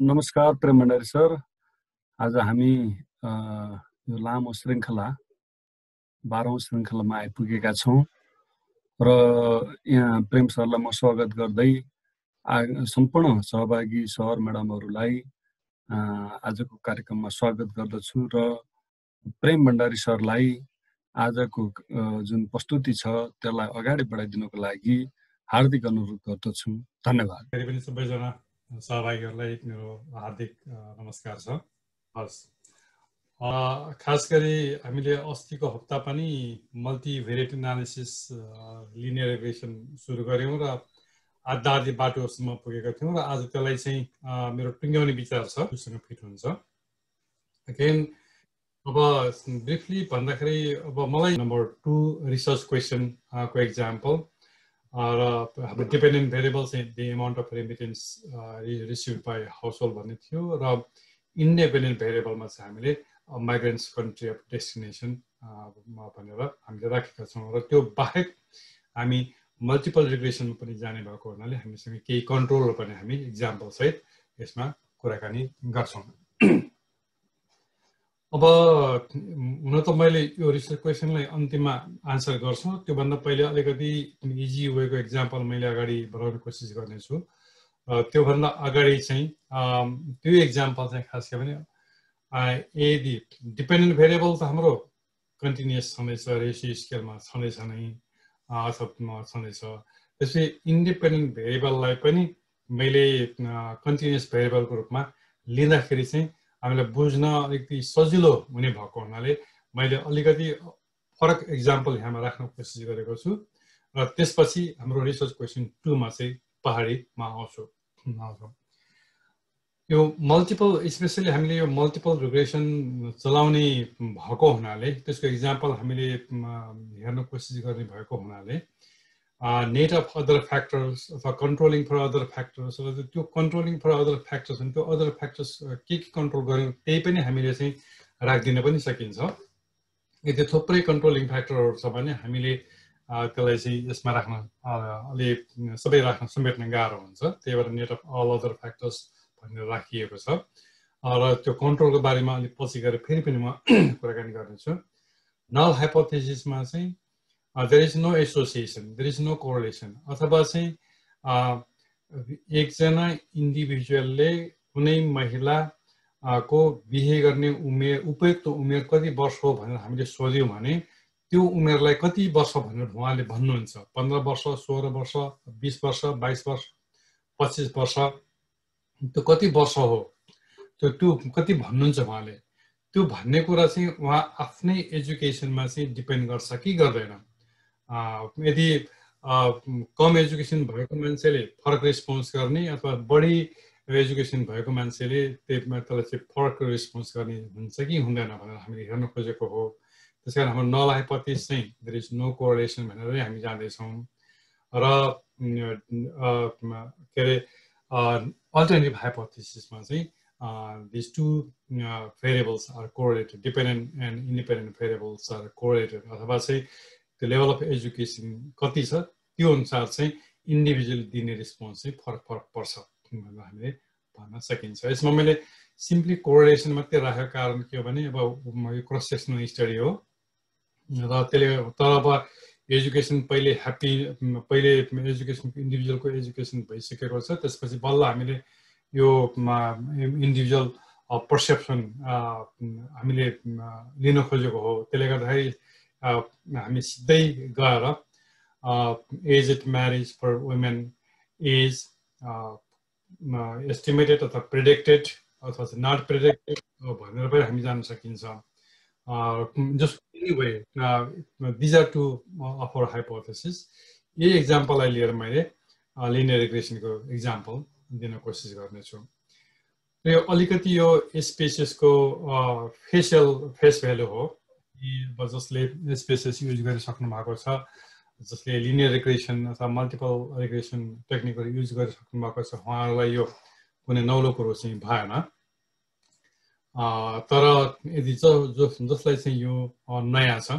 नमस्कार प्रेम भण्डारी सर। आज हामी यो लामो श्रृङ्खला बाह्रौँ श्रृङ्खलामा आइपुगेका छौँ र यहाँ प्रेम सरलाई म स्वागत गर्दै सम्पूर्ण सहभागी सर म्याडमहरूलाई आजको कार्यक्रममा स्वागत गर्दछु र प्रेम भण्डारी सरलाई आजको जुन प्रस्तुति छ त्यसलाई अगाडि बढाइदिनुको लागि हार्दिक अनुरोध गर्दछु। धन्यवाद। सबैजना सहभागीहरूलाई मेरो हार्दिक नमस्कार छ। हस्। खास गरी हामीले अस्तिको हप्ता पनि मल्टिभेरिएट एनालिसिस लिनियर इक्वेसन सुरु गऱ्यौँ र आधा आधी बाटोसम्म पुगेका थियौँ र आज त्यसलाई चाहिँ मेरो टुङ्ग्याउने विचार छ त्योसँग फिट हुन्छ। अगेन अब ब्रिफली भन्दाखेरि अब मलाई नम्बर टू रिसर्च क्वेसनको एक्जाम्पल र हाम्रो डिपेन्डेन्ट भेरिएबल चाहिँ the amount of remittance receive by house hold भन्ने थियो र इन्डिपेन्डेन्ट भेरिएबलमा चाहिँ हामीले माइग्रेन्ट्स कन्ट्री अफ डेस्टिनेसन भनेर हामीले राखेका छौँ र त्यो बाहेक हामी मल्टिपल रिग्रेसनमा पनि जाने भएको हुनाले हामीसँग केही कन्ट्रोल पनि हामी इक्जाम्पलसहित यसमा कुराकानी गर्छौँ। अब हुन त मैले यो रिसर्च क्वेसनलाई अन्तिममा आन्सर गर्छु। त्योभन्दा पहिले अलिकति इजी वेको इक्जाम्पल मैले अगाडि बढाउने कोसिस गर्नेछु। त्योभन्दा अगाडि चाहिँ त्यो इक्जाम्पल चाहिँ खास गरी भने यदि डिपेन्डेन्ट भेरिएबल त हाम्रो कन्टिन्युस छँदैछ रेसियो स्केलमा छँदैछ नै अथवा छँदैछ। त्यसपछि इन्डिपेन्डेन्ट भेरिएबललाई पनि मैले कन्टिन्युस भेरिएबलको रूपमा लिँदाखेरि चाहिँ हामीलाई बुझ्न अलिकति सजिलो हुने भएको हुनाले मैले अलिकति फरक इक्जाम्पल यहाँमा राख्न कोसिस गरेको छु। र त्यसपछि हाम्रो रिसर्च क्वेसन टूमा चाहिँ पहाडीमा आउँछु। आउँछौँ यो मल्टिपल स्पेसली हामीले यो मल्टिपल रिग्रेसन चलाउने भएको हुनाले त्यसको इक्जाम्पल हामीले हेर्न कोसिस गर्ने भएको हुनाले नेट अफ अदर फ्याक्टर्स अथवा कन्ट्रोलिङ फर अदर फ्याक्टर्स र त्यो कन्ट्रोलिङ फर अदर फ्याक्टर्स भने त्यो अदर फ्याक्टर्स के के कन्ट्रोल गऱ्यौँ त्यही पनि हामीले चाहिँ राखिदिन पनि सकिन्छ। यदि थुप्रै कन्ट्रोलिङ फ्याक्टरहरू छ भने हामीले त्यसलाई चाहिँ यसमा राख्न अलि सबै राख्न समेट्न गाह्रो हुन्छ। त्यही भएर net of all other factors भनेर राखिएको छ। र त्यो कन्ट्रोलको बारेमा अलिक पछि गएर फेरि पनि म कुराकानी गर्नेछु। नल हाइपोथेसिसमा चाहिँ there is no association there is no correlation अथवा चाहिँ एकजना इन्डिभिजुअलले कुनै महिलाको बिहे गर्ने उमेर उपयुक्त उमेर कति वर्ष हो भनेर हामीले सोध्यौँ भने त्यो उमेरलाई कति वर्ष भनेर उहाँले भन्नुहुन्छ? पन्ध्र वर्ष सोह्र वर्ष बिस वर्ष बाइस वर्ष पच्चिस वर्ष त्यो कति वर्ष हो? त्यो त्यो कति भन्नुहुन्छ उहाँले? त्यो भन्ने कुरा चाहिँ उहाँ आफ्नै एजुकेसनमा चाहिँ डिपेन्ड गर्छ कि गर्दैन? यदि कम एजुकेसन भएको मान्छेले फरक रेस्पोन्स गर्ने अथवा बढी एजुकेसन भएको मान्छेले त्यसमा त्यसलाई चाहिँ फरक रेस्पोन्स गर्ने हुन्छ कि हुँदैन भनेर हामीले हेर्न खोजेको हो। त्यस कारण हाम्रो नलाएपछि चाहिँ देयर इज नो कोअर्डिनेसन भनेर हामी जाँदैछौँ। र के अरे अल्टरनेटिभ हाइपोथिसिसमा चाहिँ this two variables are correlated dependent and independent variables are correlated अथवा चाहिँ त्यो लेभल अफ एजुकेसन कति छ? त्यो अनुसार चाहिँ इन्डिभिजुअल दिने रेस्पोन्स चाहिँ फरक फरक पर्छ भनेर हामीले भन्न सकिन्छ। यसमा मैले सिम्पली कोरिलेसन मात्रै राखेको कारण के हो भने अब यो क्रस सेक्सनल स्टडी हो। र त्यसले तर अब एजुकेसन पहिले ह्याप्पी पहिले एजुकेसन इन्डिभिजुअलको एजुकेसन भइसकेको छ। त्यसपछि बल्ल हामीले यो इन्डिभिजुअल पर्सेप्सन हामीले लिन खोजेको हो। त्यसले गर्दाखेरि हामी सिधै गएर age at marriage for women age estimated अथवा प्रिडिक्टेड अथवा चाहिँ नट प्रिडिक्टेड भनेर पनि हामी जान सकिन्छ just way these are two of our hypothesis यही इक्जाम्पललाई लिएर मैले लिनियर रिग्रेसनको इक्जाम्पल दिन कोसिस गर्नेछु र यो अलिकति यो स्पेसिसको फेसियल फेस भ्यालु हो जसले स्पेसेस युज गरिसक्नु भएको छ जसले लिनियर रिक्रेसन अथवा मल्टिपल रिक्रेसन टेक्निकहरू युज गरिसक्नु भएको छ उहाँहरूलाई यो कुनै नौलो कुरो चाहिँ भएन। तर यदि जो जसलाई चाहिँ यो नयाँ छ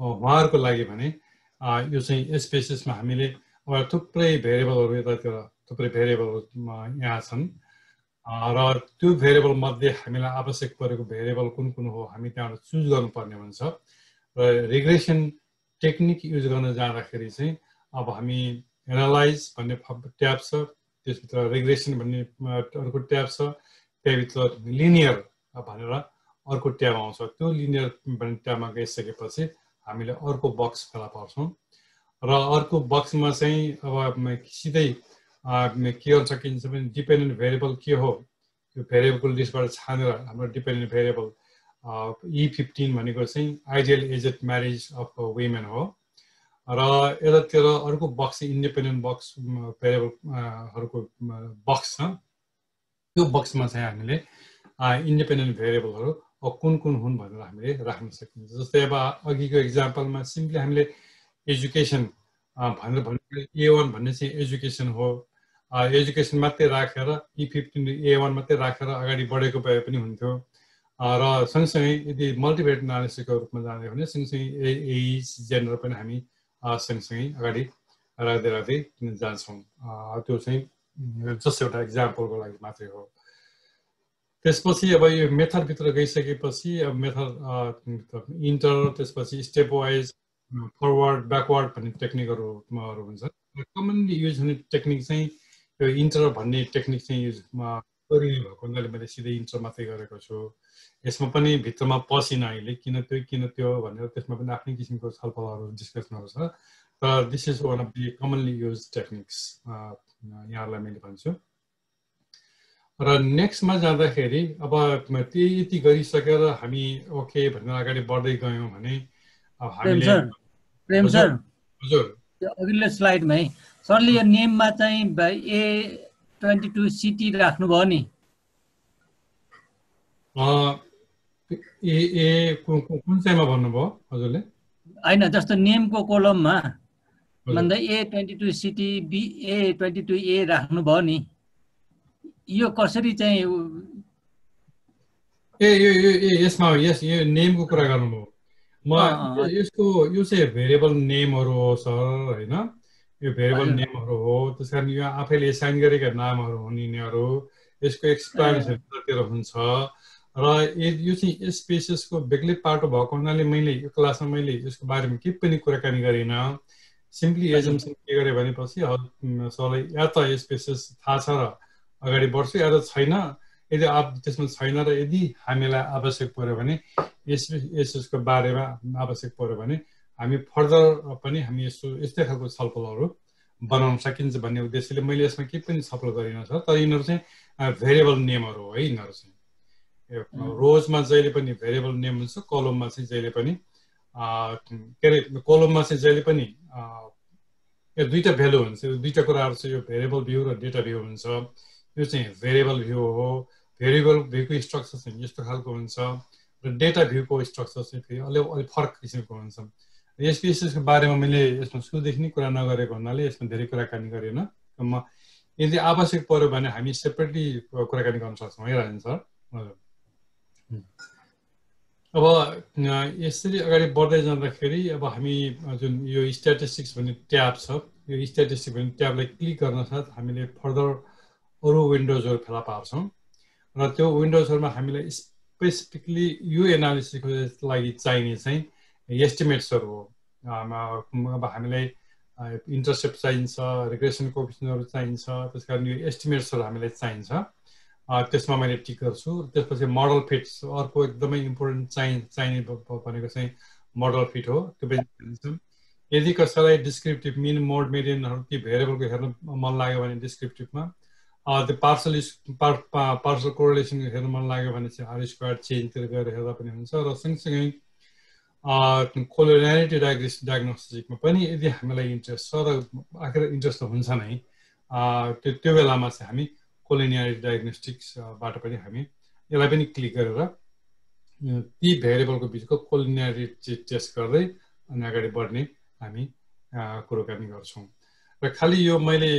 उहाँहरूको लागि भने यो चाहिँ स्पेसिसमा हामीले थुप्रै भेरिएबलहरू यतातिर थुप्रै भेरिएबलहरू यहाँ छन्। र त्यो भेरिएबल मध्ये हामीलाई आवश्यक परेको भेरिएबल कुन कुन हो हामी त्यहाँबाट चुज गर्नुपर्ने हुन्छ। र रिग्रेसन टेक्निक युज गर्न जाँदाखेरि चाहिँ अब हामी एनालाइज भन्ने ट्याब छ त्यसभित्र रेग्रेसन भन्ने अर्को ट्याब छ त्यहाँभित्र लिनियर भनेर अर्को ट्याब आउँछ। त्यो लिनियर भन्ने ट्याबमा गइसकेपछि हामीले अर्को बक्स फेला पर्छौँ र अर्को बक्समा चाहिँ अब सिधै के गर्न सकिन्छ भने डिपेन्डेन्ट भेरिएबल के हो त्यो भेरिएबलको लिस्टबाट छानेर हाम्रो डिपेन्डेन्ट भेरिएबल इ फिफ्टिन भनेको चाहिँ ideal aged marriage of women हो र यतातिर अर्को बक्स इन्डिपेन्डेन्ट बक्स भेरिएबलहरूको बक्स छ त्यो बक्समा चाहिँ हामीले इन्डिपेन्डेन्ट भेरिएबलहरू कुन कुन हुन् भनेर हामीले राख्न सकिन्छ जस्तै अब अघिको इक्जाम्पलमा सिम्पली हामीले एजुकेसन भनेर भन्ने ए वान भन्ने चाहिँ एजुकेसन हो एजुकेसन मात्रै राखेर इ फिफ्टिन ए वान मात्रै राखेर अगाडि बढेको भए पनि हुन्थ्यो। र सँगसँगै यदि मल्टिभेट एनालिसिसको रूपमा जाने भने सँगसँगै एज जेन्डर पनि हामी सँगसँगै अगाडि राख्दै राख्दै जान्छौँ। त्यो चाहिँ जस्ट एउटा इक्जाम्पलको लागि मात्रै हो। त्यसपछि अब यो मेथडभित्र गइसकेपछि अब मेथड इन्टर त्यसपछि स्टेप वाइज फरवर्ड ब्याकवर्ड भन्ने टेक्निकहरू हुन्छ। कमनली युज हुने टेक्निक चाहिँ यो इन्टर भन्ने टेक्निक चाहिँ युज गरिने भएको हुनाले मैले सिधै इन्टर मात्रै गरेको छु। यसमा पनि भित्रमा पसिन अहिले किन त्यो किन त्यो भनेर त्यसमा पनि आफ्नै किसिमको छलफलहरू डिस्कसनहरू छ। तर this is one of the commonly use techniques यहाँहरूलाई मैले भन्छु। र नेक्स्टमा जाँदाखेरि अब त्यही यति गरिसकेर हामी ओके भनेर अगाडि बढ्दै गयौँ भने प्रेम सर हजुर अघिल्लो स्लाइडमै सरले यो नेममा चाहिँ ए ट्वेन्टी टू सिटी राख्नुभयो नि। ए ए कुन चाहिँमा भन्नुभयो हजुरले? होइन जस्तो नेमको कोलममा भन्दा A twenty two city B A twenty two A राख्नुभयो नि। यो कसरी चाहिँ ए यो यो यसमा यस यो नेमको कुरा गर्नुभयो। म यसको यो चाहिँ भेरिएबल नेमहरू हो सर होइन? यो भेरिएबल नेमहरू हो त्यस कारण यो आफैले एसाइन गरेका नामहरू हुन् यिनीहरू यसको एक्सप्लानेसन हुन्छ। र यो चाहिँ स्पेसिसको बेग्लै पाटो भएको हुनाले मैले यो क्लासमा मैले यसको बारेमा केही पनि कुराकानी गरिनँ। सिम्पली एजम्सन के गरेँ भनेपछि सरलाई या त स्पेसिस थाहा छ र अगाडि बढ्छु या त छैन। यदि आप त्यसमा छैन र यदि हामीलाई आवश्यक पऱ्यो भने यस यसको बारेमा आवश्यक पऱ्यो भने हामी फर्दर पनि हामी यस्तो यस्तै खालको छलफलहरू बनाउन सकिन्छ भन्ने उद्देश्यले मैले यसमा केही पनि छलफल गरिनँ छ तर यिनीहरू चाहिँ भेरिएबल नेमहरू हो है यिनीहरू चाहिँ। रोजमा जहिले पनि भेरिएबल नेम हुन्छ कलममा चाहिँ जहिले पनि के अरे कलममा चाहिँ जहिले पनि यो दुईवटा भ्यालु हुन्छ दुईवटा कुराहरू चाहिँ यो भेरिएबल भ्यू र डेटा भ्यू हुन्छ। यो चाहिँ भेरिएबल भ्यू हो भेरिएबल भ्यूको स्ट्रक्चर चाहिँ यस्तो खालको हुन्छ र डेटा भ्यूको स्ट्रक्चर चाहिँ फेरि अलिक अलिक फरक किसिमको हुन्छ। एसपिएसएसको बारेमा मैले यसमा सुरुदेखि नै कुरा नगरेको हुनाले यसमा धेरै कुराकानी गरेन म यदि आवश्यक पऱ्यो भने हामी सेपरेटली कुराकानी गर्न सक्छौँ है। सर अब यसरी अगाडि बढ्दै जाँदाखेरि अब हामी जुन यो स्ट्याटिस्टिक्स भन्ने ट्याब छ यो स्ट्याटिस्टिक्स भन्ने ट्याबलाई क्लिक गर्न साथ हामीले फर्दर अरू विन्डोजहरू फेला पार्छौँ। र त्यो विन्डोजहरूमा हामीलाई स्पेसिफिकली यो एनालिसिसको लागि चाहिने चाहिँ एस्टिमेट्सहरू हो अब हामीलाई इन्टरसेप्ट चाहिन्छ रिग्रेसन कोपिसनहरू चाहिन्छ त्यस कारण यो एस्टिमेट्सहरू हामीलाई चाहिन्छ। त्यसमा मैले टिक गर्छु। त्यसपछि मोडल फिट अर्को एकदमै इम्पोर्टेन्ट चाहिँ चाहिने भनेको चाहिँ मोडल फिट हो। त्यो पनि यदि कसैलाई डिस्क्रिप्टिभ मिन मोड मेडियनहरू ती भेरिएबलको हेर्न मन लाग्यो भने डिस्क्रिप्टिभमा त्यो पार्सल पार पार्सल कोरिलेसन हेर्नु मन लाग्यो भने चाहिँ आर स्क्वायर चेन्जतिर गएर हेर्दा पनि हुन्छ। र सँगसँगै कोलोनियालिटी डायग्रिस डायग्नोस्टिकमा पनि यदि हामीलाई इन्ट्रेस्ट छ र आखिर इन्ट्रेस्ट त हुन्छ नै त्यो त्यो बेलामा चाहिँ हामी कोलोनियालिटी डायग्नोस्टिक्सबाट पनि हामी यसलाई पनि क्लिक गरेर ती भेरिएबलको बिचको कोलोनियालिटी टेस्ट गर्दै अनि अगाडि बढ्ने हामी कुरोकानी गर्छौँ। र खालि यो मैले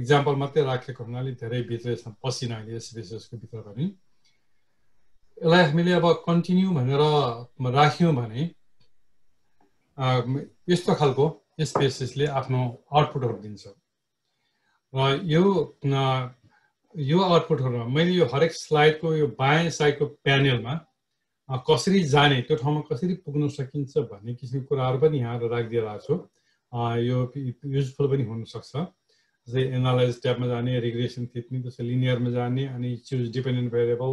इक्जाम्पल मात्रै राखेको हुनाले धेरै भित्र पसिन अहिले यस विशेषको भित्र पनि। यसलाई हामीले अब कन्टिन्यू भनेर राख्यौँ भने यस्तो खालको स्पेसिसले आफ्नो आउटपुटहरू दिन्छ। र यो यो आउटपुटहरूमा मैले यो हरेक स्लाइडको यो बायाँ साइडको प्यानलमा कसरी जाने त्यो ठाउँमा कसरी पुग्न सकिन्छ भन्ने किसिमको कुराहरू पनि यहाँ राखिदिइरहेको छु। यो युजफुल पनि हुनसक्छ। जस्तै एनालाइज ट्याबमा जाने रिग्रेसन थिच्ने त्यसै लिनियरमा जाने अनि choose dependent variable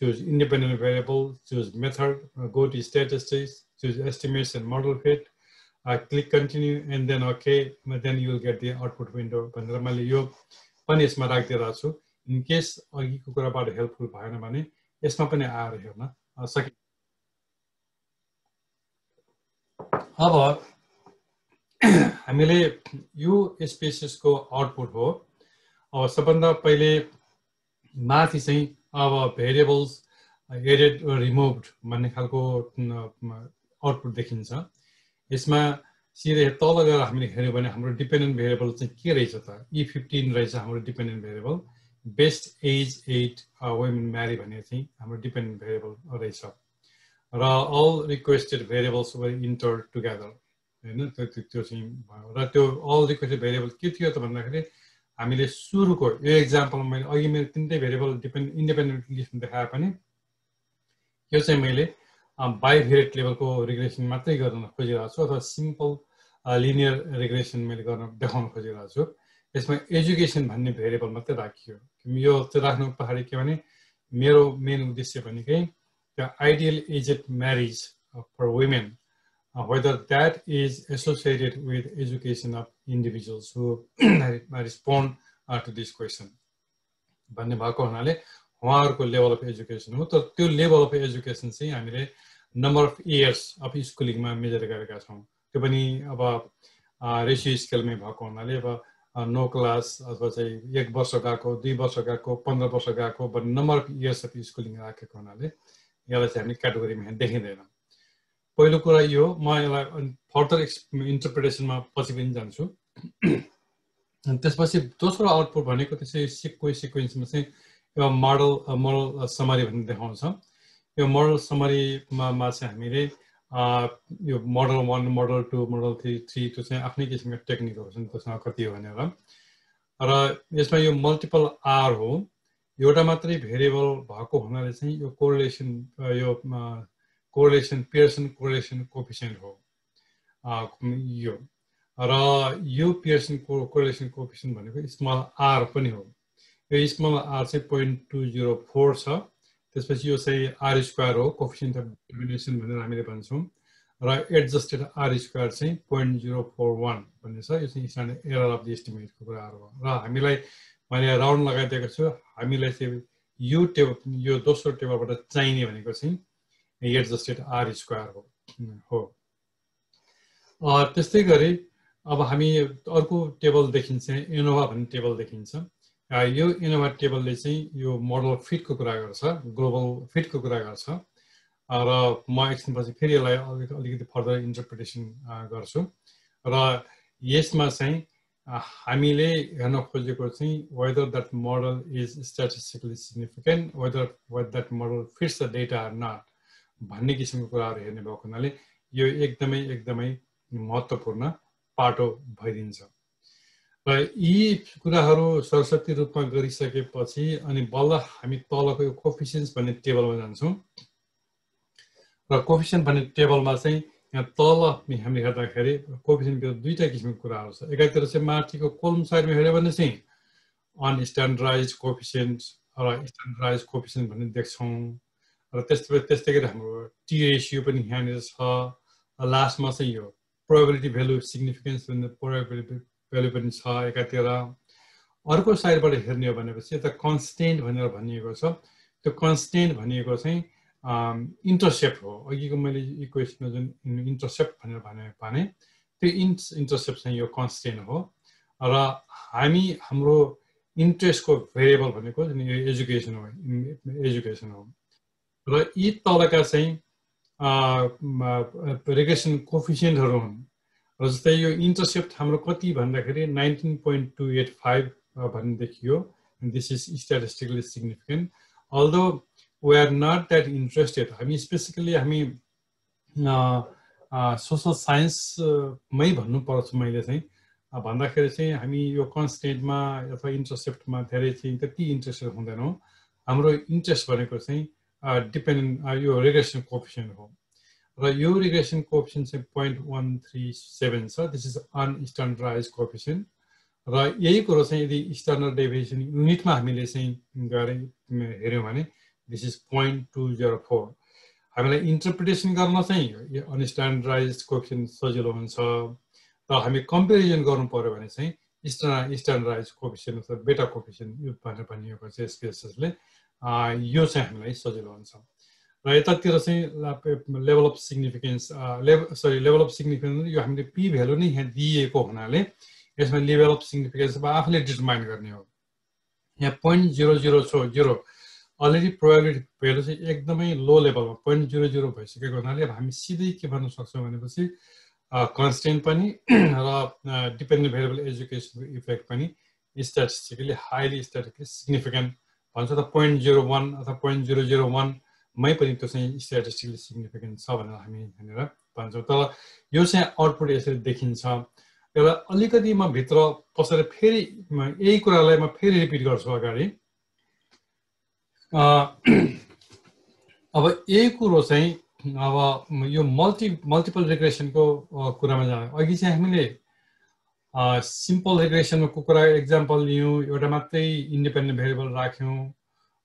choose independent variable choose method go to statistics choose estimates and model fit click continue and then okay then you will get the output window भनेर मैले यो पनि यसमा राखिदिइरहेको छु इन केस अघिको कुराबाट हेल्पफुल भएन भने यसमा पनि आएर हेर्न सकि अब हामीले यो स्पेसिसको आउटपुट हो। अब सबभन्दा पहिले माथि चाहिँ अब भेरिएबल्स एडेड रिमुभड भन्ने खालको आउटपुट देखिन्छ। यसमा सिधै तल गएर हामीले हेऱ्यौँ भने हाम्रो डिपेन्डेन्ट भेरिएबल चाहिँ के रहेछ त? ई फिफ्टिन रहेछ हाम्रो dependent variable best age at women marry भन्ने चाहिँ हाम्रो डिपेन्डेन्ट भेरिएबल रहेछ। र all requested variables were enter together होइन? त्यो त्यो चाहिँ र त्यो अल रिक्वेस्टेड भेरिएबल के थियो त भन्दाखेरि हामीले सुरुको यो इक्जाम्पलमा मैले अघि मेरो तिनटै भेरिएबल डिपेन्ड इन्डिपेन्डेन्ट लिस्ट देखाए पनि यो चाहिँ मैले बाइभेरेट लेभलको रिग्रेसन मात्रै गर्न खोजिरहेको छु अथवा सिम्पल लिनियर रिग्रेसन मैले गर्न देखाउन खोजिरहेको छु। यसमा एजुकेसन भन्ने भेरिएबल मात्रै राखियो। यो चाहिँ राख्नु पछाडि के भने मेरो मेन उद्देश्य भनेकै त्यो ideal aged marriage for women whether that is associated with education of individuals who respond to this question भन्ने भएको हुनाले उहाँहरूको लेभल अफ एजुकेसन हो तर त्यो लेभल अफ एजुकेसन चाहिँ हामीले नम्बर अफ इयर्स अफ स्कुलिङमा मेजर गरेका छौँ त्यो पनि अब रेसियो स्केलमै भएको हुनाले अब नो क्लास अथवा चाहिँ एक वर्ष गएको दुई वर्ष गएको पन्ध्र वर्ष गएको भन्ने number of years of schooling राखेको हुनाले यसलाई चाहिँ हामीले क्याटेगोरीमा देखिँदैन पहिलो कुरा यो म यसलाई फर्दर एक्स इन्टरप्रिटेसनमा पछि पनि जान्छु। त्यसपछि दोस्रो आउटपुट भनेको त्यसै सिक्वे सिक्वेन्समा चाहिँ यो मोडल मोडल समरी भन्ने देखाउँछ। यो मोडल समरीमा चाहिँ हामीले यो model one model two model three three त्यो चाहिँ आफ्नै किसिमका टेक्निकहरू छन् त्यसमा कति हो भनेर। र यसमा यो मल्टिपल आर हो। एउटा मात्रै भेरिएबल भएको हुनाले चाहिँ यो कोरिलेसन यो कोरिलेसन पियर्सन कोरिलेसन कोफिसियन्ट हो यो र यो पियर्सन को कोरिलेसन कोफिसियन्ट भनेको स्मल आर पनि हो. यो स्मल आर चाहिँ पोइन्ट टू जिरो फोर छ. त्यसपछि यो चाहिँ आर स्क्वायर हो कोफिसियन्ट अफ डिमिनेसन भनेर हामीले भन्छौँ. र एडजस्टेड आर स्क्वायर चाहिँ पोइन्ट जिरो फोर वान भन्ने छ. यो चाहिँ स्ट्यान्डर्ड एरर अफ द इस्टिमेटको कुराहरू हो. र हामीलाई मैले राउन्ड लगाइदिएको छु हामीलाई चाहिँ यो टेबल यो दोस्रो टेबलबाट चाहिने भनेको चाहिँ एडजस्टेड आर स्क्वायर हो हो त्यस्तै गरी अब हामी अर्को टेबल देखिन्छ इनोभा भन्ने टेबल देखिन्छ। यो इनोभा टेबलले चाहिँ यो मोडल फिटको कुरा गर्छ ग्लोबल फिटको कुरा गर्छ। र म एकछिनपछि फेरि यसलाई अलिक अलिकति फर्दर इन्टरप्रिटेसन गर्छु। र यसमा चाहिँ हामीले हेर्न खोजेको चाहिँ whether that model is statistically significant whether whether that model fits the data or not भन्ने किसिमको कुराहरू हेर्ने भएको हुनाले यो एकदमै एकदमै महत्त्वपूर्ण पाटो भइदिन्छ। र यी कुराहरू सरस्वती रूपमा गरिसकेपछि अनि बल्ल हामी तलको यो कोफिसियन्स भन्ने टेबलमा जान्छौँ। र कोफिसियन्ट भन्ने टेबलमा चाहिँ यहाँ तल हामीले हेर्दाखेरि कोफिसियन्टको दुईवटा किसिमको कुराहरू छ। एकातिर चाहिँ माथिको कोलम साइडमा हेऱ्यो भने चाहिँ अनस्ट्यान्डर्डाइज कोफिसियन्ट र स्ट्यान्डर्डाइज कोफिसियन्ट भन्ने देख्छौँ। र त्यस्तै त्यस्तै गरी हाम्रो टी पनि यहाँनिर छ। लास्टमा चाहिँ यो probability value significance probability value पनि छ एकातिर। अर्को साइडबाट हेर्ने हो भनेपछि यता कन्सटेन्ट भनेर भनिएको छ। त्यो कन्सटेन्ट भनिएको चाहिँ इन्टरसेप्ट हो। अघिको मैले इक्वेसनमा जुन इन्टरसेप्ट भनेर भने भने त्यो इन्स इन्टरसेप्ट चाहिँ यो कन्सटेन्ट हो। र हामी हाम्रो इन्ट्रेस्टको भेरिएबल भनेको जुन यो एजुकेसन हो। एजुकेसन हो। र यी तलका चाहिँ रेगुलेसन कोफिसियन्टहरू हुन्। र जस्तै यो इन्टरसेप्ट हाम्रो कति भन्दाखेरि nineteen point two eight five भन्ने देखियो this is statistically significant although we are not that interested हामी स्पेसिकली हामी सोसल साइन्समै भन्नुपर्छ मैले चाहिँ। भन्दाखेरि चाहिँ हामी यो कन्सटेन्टमा अथवा इन्टरसेप्टमा धेरै चाहिँ त्यति इन्ट्रेस्टेड हुँदैनौँ। हाम्रो इन्ट्रेस्ट भनेको चाहिँ डिपेन्डेन्ट यो रेगुलेसन कोपिसन हो। र यो रिग्रेसन कोपिसन चाहिँ पोइन्ट वान थ्री सेभेन छ दिस इज अनस्ट्यान्डर्डाइज कोपिसन र यही कुरो चाहिँ यदि स्ट्यान्डर्ड डेभिएसन युनिटमा हामीले चाहिँ गरे हेऱ्यौँ भने this is point two zero four हामीलाई इन्टरप्रिटेसन गर्न चाहिँ अनस्ट्यान्डर्डाइज कोपिसन सजिलो हुन्छ। र हामी कम्पेरिजन गर्नु पऱ्यो भने चाहिँ स्ट्यान्ड स्ट्यान्डर्डाइज अथवा बेटा कोपिसन यो भनेर भनिएको चाहिँ एसपिएसएसले यो चाहिँ हामीलाई सजिलो हुन्छ। र यतातिर चाहिँ level of significance level sorry level of significance यो हामीले पी भेल्यु नै यहाँ दिएको हुनाले यसमा लेभल अफ सिग्निफिकेन्स अब आफूले डिटर्माइन गर्ने हो। यहाँ पोइन्ट जिरो जिरो छ जिरो अलरेडी प्रोभाबिलिटी भेल्यु चाहिँ एकदमै लो लेभलमा पोइन्ट जिरो जिरो भइसकेको हुनाले अब हामी सिधै के भन्न सक्छौँ भनेपछि कन्सटेन्ट पनि र डिपेन्डेन्ट भेरिएबल एजुकेसनको इफेक्ट पनि स्ट्याटिस्टिकली हाइली स्ट्याटिकली सिग्निफिकेन्ट भन्छ त पोइन्ट जिरो वान अथवा पोइन्ट जिरो जिरो वान मै पनि त्यो चाहिँ स्ट्याटिस्टिकली सिग्निफिकेन्ट छ भनेर हामी यहाँनिर भन्छौँ। तर यो चाहिँ आउटपुट यसरी देखिन्छ। एउटा अलिकति म भित्र पसेर फेरि यही कुरालाई म फेरि रिपिट गर्छु अगाडि। अब यही कुरो चाहिँ अब यो मल्टी मल्टिपल रिग्रेसनको कुरामा जाँदा अघि चाहिँ हामीले सिम्पल रिग्रेसनको कुरा इक्जाम्पल लियौँ एउटा मात्रै इन्डिपेन्डेन्ट भेरिएबल राख्यौँ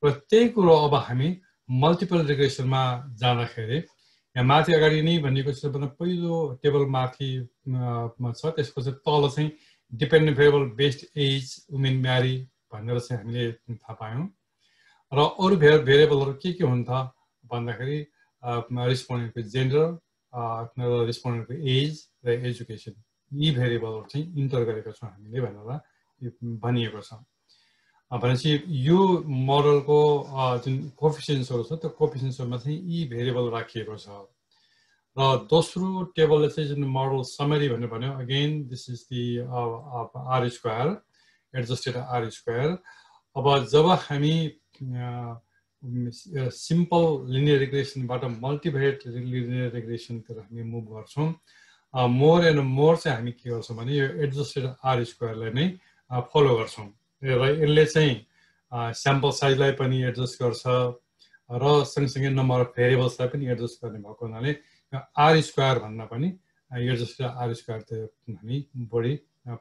र त्यही कुरो अब हामी मल्टिपल रिग्रेसनमा जाँदाखेरि यहाँ माथि अगाडि नै भनिएको छ भन्दा पहिलो टेबल माथि छ त्यसपछि तल चाहिँ dependent variable based age women marry भनेर चाहिँ हामीले थाहा पायौँ। र अरू भे भेरिएबलहरू के के हुन् त भन्दाखेरि रिस्पोन्डेन्टको जेन्डर रिस्पोन्डेन्टको एज र एजुकेसन यी भेरिएबलहरू चाहिँ इन्टर गरेका छौँ हामीले भनेर भनिएको छ। भनेपछि यो मोडलको जुन कोफिसियन्सहरू छ त्यो कोफिसियन्सहरूमा चाहिँ यी भेरिएबल राखिएको छ। र दोस्रो टेबलले चाहिँ जुन मोडल समरी भनेर भन्यो again this is the R square adjusted R square अब जब हामी सिम्पल लिनियर रिग्रेसनबाट मल्टिभेट लिनियर रिग्रेसनतिर हामी मुभ गर्छौँ मोर एन्ड मोर चाहिँ हामी के गर्छौँ भने यो एडजस्टेड आर स्क्वायरलाई नै फलो गर्छौँ। र यसले चाहिँ स्याम्पल साइजलाई पनि एडजस्ट गर्छ र सँगसँगै नम्बर अफ भेरिएबल्सलाई पनि एडजस्ट गर्ने भएको हुनाले आर स्क्वायर भन्दा पनि एडजस्ट आर स्क्वायर हामी बढी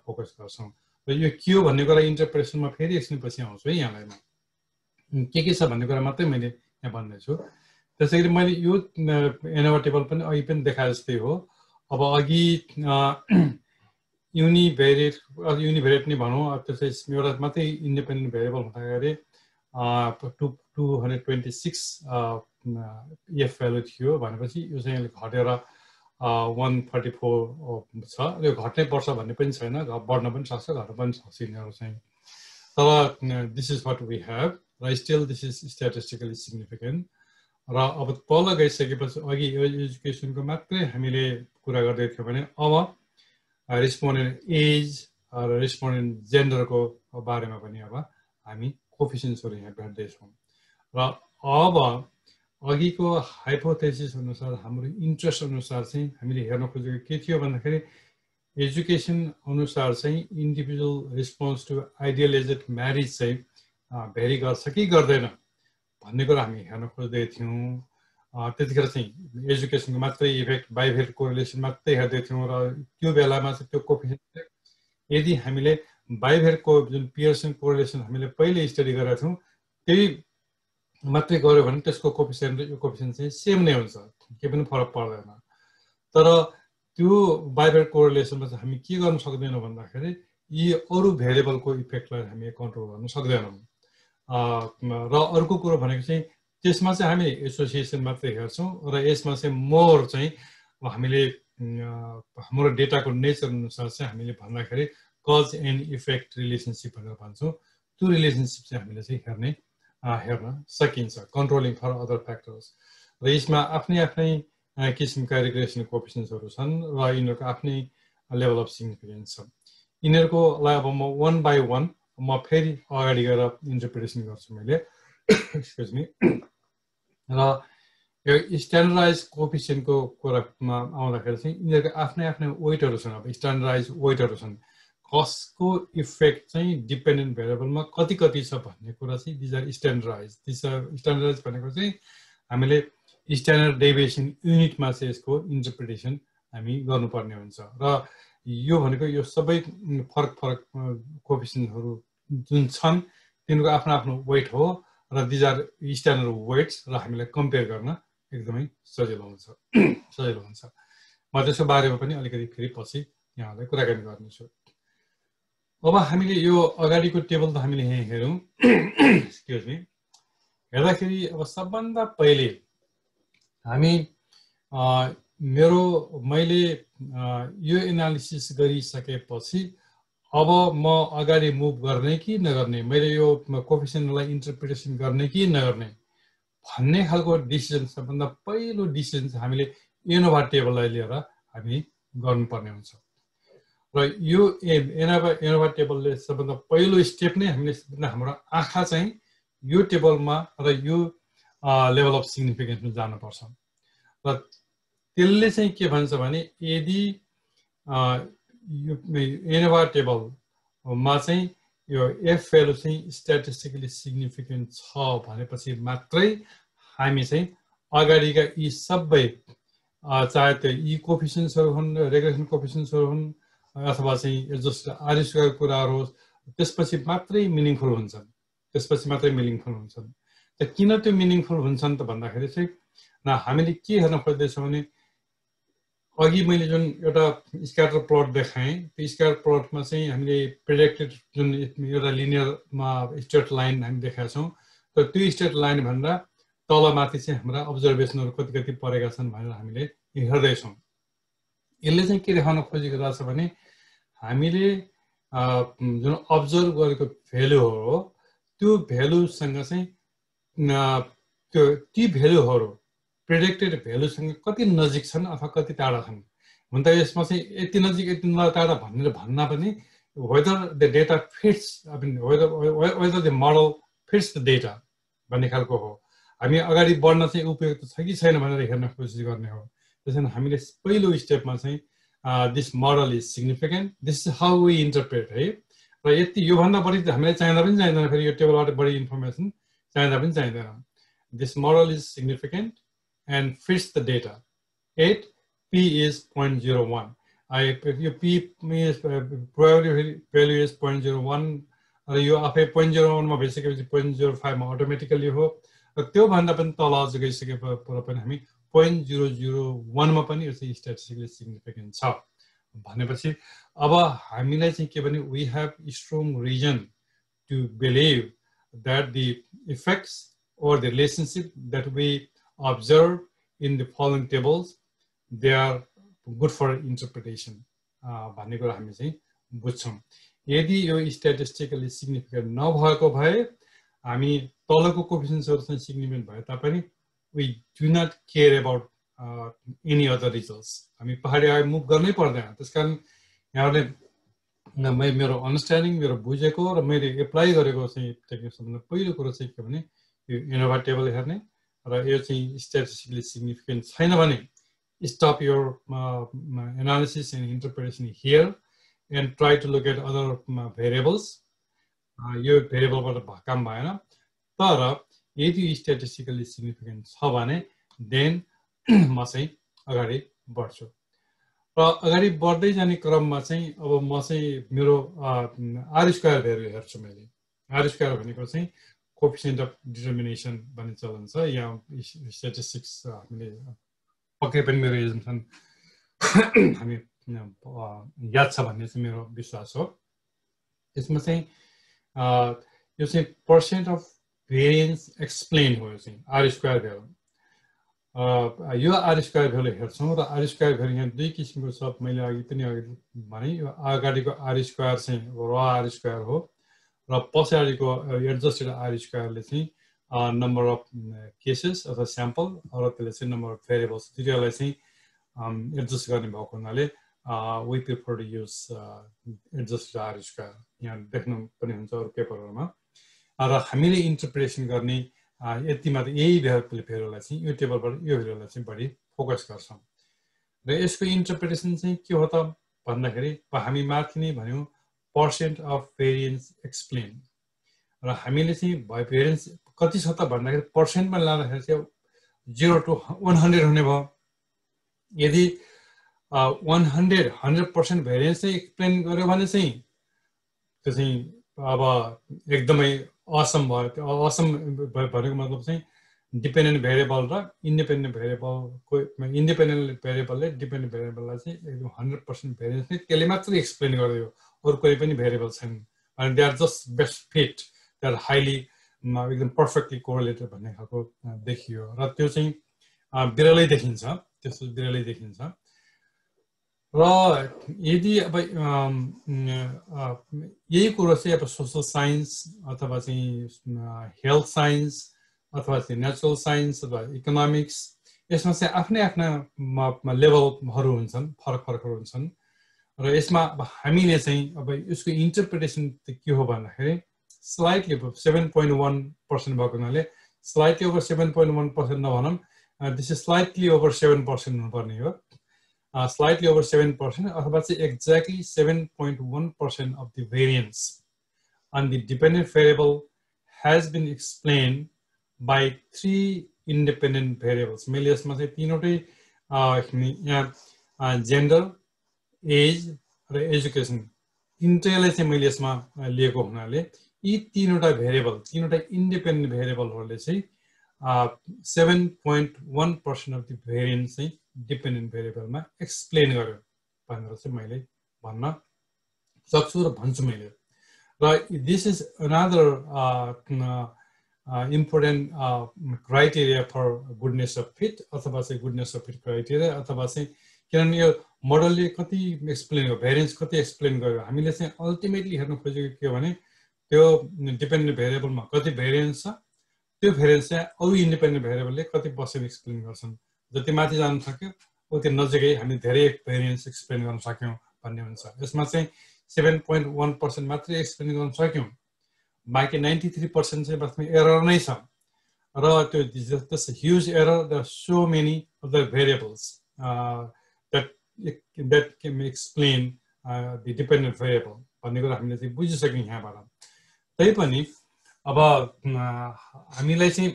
फोकस गर्छौँ। र यो के हो भन्ने कुरा इन्टरप्रेसनमा फेरि एकछिनपछि आउँछु है यहाँलाई म। के के छ भन्ने कुरा मात्रै मैले यहाँ भन्दैछु। त्यसै गरी मैले यो एनोभा टेबल पनि अघि पनि देखाए जस्तै हो। अब अघि युनिभेरिएट युनिभेरिएट नै भनौँ। त्यसै एउटा मात्रै इन्डिपेन्डेन्ट भेरिएबल हुँदाखेरि two two hundred twenty six F value थियो भनेपछि यो चाहिँ घटेर वान थर्टी फोर छ। यो घट्नै पर्छ भन्ने पनि छैन बढ्न पनि सक्छ घट्न पनि सक्छ यिनीहरू चाहिँ। तर this is what we have र still this is statistically significant र अब तल गइसकेपछि अघि एजुकेसनको मात्रै हामीले कुरा गर्दै थियौँ भने अब रेस्पोन्डेन्ट एज र रेस्पोन्डेन्ट जेन्डरको बारेमा पनि अब हामी कोफिसियन्सहरू यहाँ भेट्दैछौँ र अब अघिको हाइपोथेसिस अनुसार हाम्रो इन्ट्रेस्ट अनुसार चाहिँ हामीले हेर्न खोजेको के थियो भन्दाखेरि एजुकेसन अनुसार चाहिँ individual response to idealized marriage चाहिँ भेरी गर्छ कि गर्दैन भन्ने कुरा हामी हेर्न खोज्दै थियौँ। त्यतिखेर चाहिँ एजुकेसनको मात्रै इफेक्ट बाइभेट कोरिलेसन मात्रै हेर्दैथ्यौँ र त्यो बेलामा चाहिँ त्यो कोफिसियन्ट यदि हामीले बाइभेटको जुन पियर्सन कोरिलेसन हामीले पहिले स्टडी गरेका थियौँ त्यही मात्रै गऱ्यो भने त्यसको कोफिसियन्ट र यो कोफिसियन्ट चाहिँ सेम नै हुन्छ केही पनि फरक पर्दैन तर त्यो बाइभेट कोरिलेसनमा चाहिँ हामी के गर्न सक्दैनौँ भन्दाखेरि यी अरू भेरिएबलको इफेक्टलाई हामी कन्ट्रोल गर्न सक्दैनौँ र अर्को कुरो भनेको चाहिँ त्यसमा चाहिँ हामी एसोसिएसन मात्रै हेर्छौँ र यसमा चाहिँ मोर चाहिँ हामीले हाम्रो डेटाको नेचर अनुसार चाहिँ हामीले भन्दाखेरि कज एन्ड इफेक्ट रिलेसनसिप भनेर भन्छौँ। त्यो रिलेसनसिप चाहिँ हामीले चाहिँ हेर्ने हेर्न सकिन्छ कन्ट्रोलिङ फर अदर फ्याक्टर्स। र यसमा आफ्नै आफ्नै किसिमका रिग्रेसन कोपिसन्सहरू छन् र यिनीहरूको आफ्नै लेभल अफ सिग्निफिकेन्स छ। यिनीहरूकोलाई अब म वान बाई वान म फेरि अगाडि गएर इन्टरप्रिटेसन गर्छु मैले। एक्सक्युज मी र यो स्ट्यान्डर्डाइज कोफिसियन्टको कुरामा आउँदाखेरि चाहिँ यिनीहरूको आफ्नै आफ्नै वेटहरू छन्। अब स्ट्यान्डर्डाइज वेटहरू छन्। कस्टको इफेक्ट चाहिँ डिपेन्डेन्ट भेरिएबलमा कति कति छ भन्ने कुरा चाहिँ these are standardize this are standardize भनेको चाहिँ हामीले स्ट्यान्डर्ड डेभिएसन युनिटमा चाहिँ यसको इन्टरप्रिटेसन हामी गर्नुपर्ने हुन्छ। र यो भनेको यो सबै फरक फरक कोपिसनहरू जुन छन् तिनीहरूको आफ्नो आफ्नो वेट हो। र दिज आर स्ट्यान्डर्ड वेट्स र हामीलाई कम्पेयर गर्न एकदमै सजिलो हुन्छ। सजिलो हुन्छ। म त्यसको बारेमा पनि अलिकति फेरि पछि यहाँहरूलाई कुराकानी गर्नेछु। अब हामीले यो अगाडिको टेबल त हामीले यहाँ हेरौँ। एक्सक्युज मी हेर्दाखेरि अब सबभन्दा पहिले हामी मेरो मैले यो एनालिसिस गरिसकेपछि अब म अगाडि मुभ गर्ने कि नगर्ने? मैले यो कोफिसनलाई इन्टरप्रिटेसन गर्ने कि नगर्ने? भन्ने खालको डिसिजन सबभन्दा पहिलो डिसिजन चाहिँ हामीले एनोभा टेबललाई लिएर हामी गर्नुपर्ने हुन्छ। र यो एनोभा एनोभा टेबलले सबभन्दा पहिलो स्टेप नै हामीले हाम्रो आँखा चाहिँ यो टेबलमा र यो लेभल अफ सिग्निफिकेन्समा जानुपर्छ। र त्यसले चाहिँ के भन्छ भने यदि यो एनोभा टेबलमा चाहिँ यो एफ भेल्यु चाहिँ स्ट्याटिस्टिकली सिग्निफिकेन्ट छ भनेपछि मात्रै हामी चाहिँ अगाडिका यी सबै चाहे त्यो यी कोफिसन्सहरू हुन् रेगुलेसन कोफिसन्सहरू हुन् अथवा चाहिँ जस्तो आरिसका कुराहरू होस् त्यसपछि मात्रै मिनिङफुल हुन्छन्। त्यसपछि मात्रै मिनिङफुल हुन्छन्। त किन त्यो मिनिङफुल हुन्छन् त भन्दाखेरि चाहिँ न हामीले के हेर्न खोज्दैछौँ भने अघि मैले जुन एउटा स्क्याटर प्लट देखाएँ त्यो स्क्याटर प्लटमा चाहिँ हामीले प्रिडेक्टेड जुन एउटा लिनियरमा स्ट्रेट लाइन हामी देखाएको छौँ। तर त्यो स्ट्रेट लाइनभन्दा तलमाथि चाहिँ हाम्रा अब्जर्भेसनहरू कति कति परेका छन् भनेर हामीले हेर्दैछौँ। यसले चाहिँ के देखाउन खोजेको रहेछ भने हामीले जुन अब्जर्भ गरेको भेल्यु हो त्यो भेल्युसँग चाहिँ त्यो ती भेल्युहरू प्रेडिक्टेड भेल्युसँग कति नजिक छन् अथवा कति टाढा छन्? हुन त यसमा चाहिँ यति नजिक यति टाढा भनेर भन्न पनि whether the data fits whether whether the model fits the data भन्ने खालको हो। हामी अगाडि बढ्न चाहिँ उपयुक्त छ कि छैन भनेर हेर्न कोसिस गर्ने हो। त्यस कारण हामीले पहिलो स्टेपमा चाहिँ this model is significant this is how we interpret है। र यति योभन्दा बढी हामीलाई चाहिँदा पनि चाहिँदैन। फेरि यो टेबलबाट बढी इन्फर्मेसन चाहिँदा पनि चाहिँदैन। This model is significant and fits the data. 8, P is 0.01. I, यो P is probability value is 0.01 र यो आफै पोइन्ट जिरो वानमा भइसकेपछि पोइन्ट जिरो फाइभमा अटोमेटिकली हो र त्योभन्दा पनि तल अझ गइसके पर पनि हामी पोइन्ट जिरो जिरो वानमा पनि यो चाहिँ स्ट्याटिस्टिकली सिग्निफिकेन्ट छ भनेपछि अब हामीलाई चाहिँ के भने we have strong reason to believe that the effects or the relationship that we observed in the following tables, they are good for interpretation. भन्ने कुरा हामी चाहिँ बुझ्छौँ। यदि यो स्ट्याटिस्टिकली सिग्निफिकेन्ट नभएको भए हामी तलको कोफिसन्सहरू चाहिँ सिग्निफिकेन्ट भए तापनि we do not care about any other results हामी पहाडी आयो मुभ गर्नै पर्दैन। त्यस कारण यहाँहरूले मेरो अन्डरस्ट्यान्डिङ मेरो बुझेको र मैले एप्लाई गरेको चाहिँ टेक्निक सबभन्दा पहिलो कुरो चाहिँ के भने यो इनोभा टेबल हेर्ने। र यो चाहिँ स्ट्याटिस्टिकली सिग्निफिकेन्ट छैन भने stop your analysis and interpretation here and try to look at other variables यो भेरिएबलबाट काम भएन। तर यदि स्ट्याटिस्टिकली सिग्निफिकेन्ट छ भने देन म चाहिँ अगाडि बढ्छु। र अगाडि बढ्दै जाने क्रममा चाहिँ अब म चाहिँ मेरो आर स्क्वायर भेल्यु हेर्छु मैले। आर स्क्वायर भनेको चाहिँ कोफिसियन्ट अफ डिटर्मिनेसन भन्ने चलन छ। यहाँ स्ट्याटिस्टिक्स हामीले पक्कै पनि मेरो एजम्सन हामी याद छ भन्ने चाहिँ मेरो विश्वास हो। यसमा चाहिँ यो चाहिँ पर्सेन्ट अफ भेरिएन्स एक्सप्लेन हो यो चाहिँ आर स्क्वायर भ्यालु यो आर स्क्वायर भ्यालु हेर्छौँ र आर स्क्वायर भ्यालु यहाँ दुई किसिमको छ। मैले अघि पनि अघि भने यो अगाडिको आर स्क्वायर चाहिँ र आर स्क्वायर हो। र पछाडिको एडजस्टेड आर स्क्वायरले चाहिँ नम्बर अफ केसेस अथवा स्याम्पल र त्यसले चाहिँ नम्बर अफ भेरिएबल्स दुइटालाई चाहिँ एडजस्ट गर्ने भएको हुनाले we prefer to use adjusted square यहाँ देख्नु पनि हुन्छ अरू पेपरहरूमा र हामीले इन्टरप्रिटेसन गर्ने यति मात्र यही भेरिएबललाई चाहिँ यो टेबलबाट यो भेरिएबललाई चाहिँ बढी फोकस गर्छौँ। र यसको इन्टरप्रिटेसन चाहिँ के हो त भन्दाखेरि हामी माथि नै भन्यौँ पर्सेन्ट अफ भेरिएन्स एक्सप्लेन र हामीले चाहिँ भेरिएन्स कति छ त भन्दाखेरि पर्सेन्टमा लाँदाखेरि चाहिँ जिरो टु वान हन्ड्रेड हुने भयो। यदि one hundred hundred percent variance चाहिँ एक्सप्लेन गर्यो भने चाहिँ त्यो चाहिँ अब एकदमै असम भयो। त्यो असम भनेको मतलब चाहिँ डिपेन्डेन्ट भेरिएबल र इन्डिपेन्डेन्ट भेरिएबलको इन्डिपेन्डेन्ट भेरिएबलले डिपेन्डेन्ट भेरिएबललाई चाहिँ एकदम हन्ड्रेड पर्सेन्ट भेरिएन्स चाहिँ त्यसले मात्रै एक्सप्लेन गरिदियो। अरू कोही पनि भेरिएबल छैन। अनि they are just best fit they are highly एकदम पर्फेक्टली कोरिलेटेड भन्ने खालको देखियो। र त्यो चाहिँ बिरलै देखिन्छ। त्यस्तो बिरलै देखिन्छ। र यदि अब यही कुरो चाहिँ अब सोसल साइन्स अथवा चाहिँ हेल्थ साइन्स अथवा चाहिँ नेचुरल साइन्स अथवा इकोनोमिक्स यसमा चाहिँ आफ्नै आफ्ना लेभलहरू हुन्छन् फरक फरकहरू हुन्छन्। र यसमा अब हामीले चाहिँ अब यसको इन्टरप्रिटेसन के हो भन्दाखेरि slightly seven point one percent भएको हुनाले slightly over seven point one percent नभनौँ is slightly over seven percent हुनुपर्ने हो। स्लाइटली ओभर सेभेन पर्सेन्ट अथवा चाहिँ exactly seven point one percent of the variance on the dependent variable has been explain by three independent variables मैले यसमा चाहिँ तिनवटै gender age र एजुकेसन तिनटैलाई चाहिँ मैले यसमा लिएको हुनाले यी तिनवटा भेरिएबल तिनवटा इन्डिपेन्डेन्ट भेरिएबलहरूले चाहिँ seven point one percent of the variant चाहिँ डिपेन्डेन्ट भेरिएबलमा एक्सप्लेन गर्यो भनेर चाहिँ मैले भन्न सक्छु र भन्छु मैले र this is another important criteria for goodness of fit अथवा चाहिँ गुडनेस अफ फिट क्राइटेरिया अथवा चाहिँ किनभने यो मोडलले कति एक्सप्लेन गर्यो भेरिएन्स कति एक्सप्लेन गर्यो हामीले चाहिँ अल्टिमेटली हेर्नु खोजेको के हो भने त्यो डिपेन्डेन्ट भेरिएबलमा कति भेरिएन्स छ त्यो भेरिएन्स चाहिँ अरू इन्डिपेन्डेन्ट भेरिएबलले कति पर्सेन्ट एक्सप्लेन गर्छन्। जति माथि जानु सक्यो उति नजिकै हामी धेरै भेरिएन्स एक्सप्लेन गर्न सक्यौँ भन्ने हुन्छ। यसमा चाहिँ सेभेन पोइन्ट वान पर्सेन्ट मात्रै एक्सप्लेन गर्न सक्यौँ। बाँकी नाइन्टी थ्री पर्सेन्ट चाहिँ वास्तवमा एरर नै छ। र त्यो just huge error the so many of the variables that that can explain the dependent variable भन्ने कुरा हामीले चाहिँ बुझिसक्यौँ यहाँबाट। तैपनि अब हामीलाई चाहिँ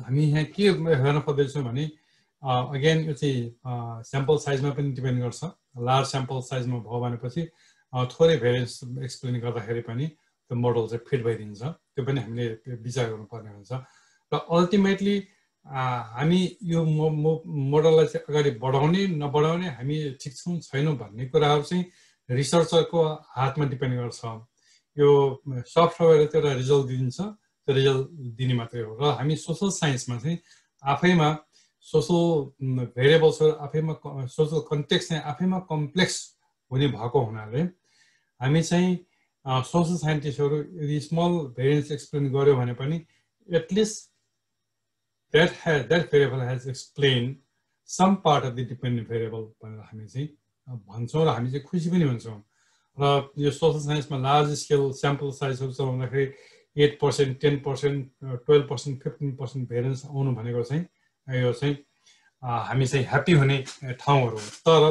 हामी यहाँ के हेर्न खोज्दैछौँ भने अगेन यो चाहिँ स्याम्पल साइजमा पनि डिपेन्ड गर्छ। लार्ज स्याम्पल साइजमा भयो भनेपछि थोरै भेरिएन्स एक्सप्लेन गर्दाखेरि पनि त्यो मोडल चाहिँ फिट भइदिन्छ। त्यो पनि हामीले विचार गर्नुपर्ने हुन्छ। र अल्टिमेटली हामी यो मोडललाई चाहिँ अगाडि बढाउने नबढाउने हामी ठिक छौँ छैनौँ भन्ने कुराहरू चाहिँ रिसर्चरको हातमा डिपेन्ड गर्छ। यो सफ्टवेयरले त्यो एउटा रिजल्ट दिन्छ। त्यो रिजल्ट दिने मात्रै हो। र हामी सोसल साइन्समा चाहिँ आफैमा सोसल भेरिएबल्सहरू आफैमा सोसल कन्टेक्स चाहिँ आफैमा कम्प्लेक्स हुने भएको हुनाले हामी चाहिँ सोसल साइन्टिस्टहरू यदि स्मल भेरिएन्स एक्सप्लेन गर्यो भने पनि at least that has that variable has explain some part of the dependent variable भनेर हामी चाहिँ भन्छौँ र हामी चाहिँ खुसी पनि हुन्छौँ। र यो सोसल साइन्समा लार्ज स्केल स्याम्पल साइजहरू चलाउँदाखेरि eight percent ten percent twelve percent fifteen percent variance आउनु भनेको चाहिँ यो चाहिँ हामी चाहिँ ह्याप्पी हुने ठाउँहरू हो। तर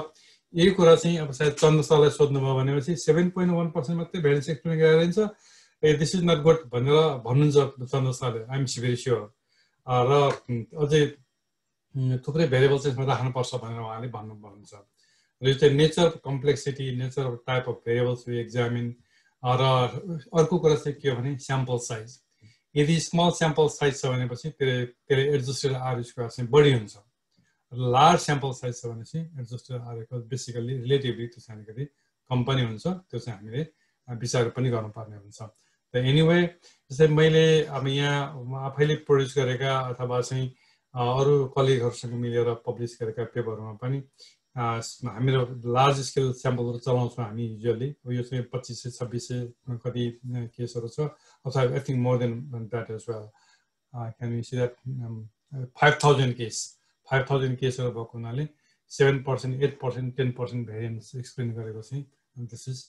यही कुरा चाहिँ अब सायद चन्द्र सरलाई सोध्नुभयो भनेपछि सेभेन पोइन्ट वान पर्सेन्ट मात्रै भेरिएन्स एक्सप्लेन गराइदिन्छ ए दिस इज नट गुड भनेर भन्नुहुन्छ चन्द्र सरले। आइएम सी भेरी स्योर र अझै थुप्रै भेरिएबल चाहिँ यसमा राख्नुपर्छ भनेर उहाँले भन्नु भन्नुहुन्छ र यो चाहिँ nature complexity nature of type of variables we examine र अर्को कुरा चाहिँ के हो भने स्याम्पल साइज यदि स्मल स्याम्पल साइज छ भनेपछि त्यसले त्यसले एडजस्टेड आर स्क्वायर चाहिँ बढी हुन्छ। लार्ज स्याम्पल साइज छ भने चाहिँ एडजस्टर आरेको बेसिकल्ली रिलेटिभली त्यो चाहिँ अलिकति कम पनि हुन्छ त्यो चाहिँ हामीले विचार पनि गर्नुपर्ने हुन्छ। र एनिवे जस्तै मैले अब यहाँ आफैले प्रड्युस गरेका अथवा चाहिँ अरू कलिगहरूसँग मिलेर पब्लिस गरेका पेपरहरूमा पनि हामीहरू लार्ज स्केल स्याम्पलहरू चलाउँछौँ हामी युजली यो चाहिँ पच्चिस सय छब्बिस सय कति केसहरू छ। अथवा I think more than that as well can see that five thousand case five thousand केसहरू भएको हुनाले seven percent eight percent ten percent variance explain गरेको चाहिँ this is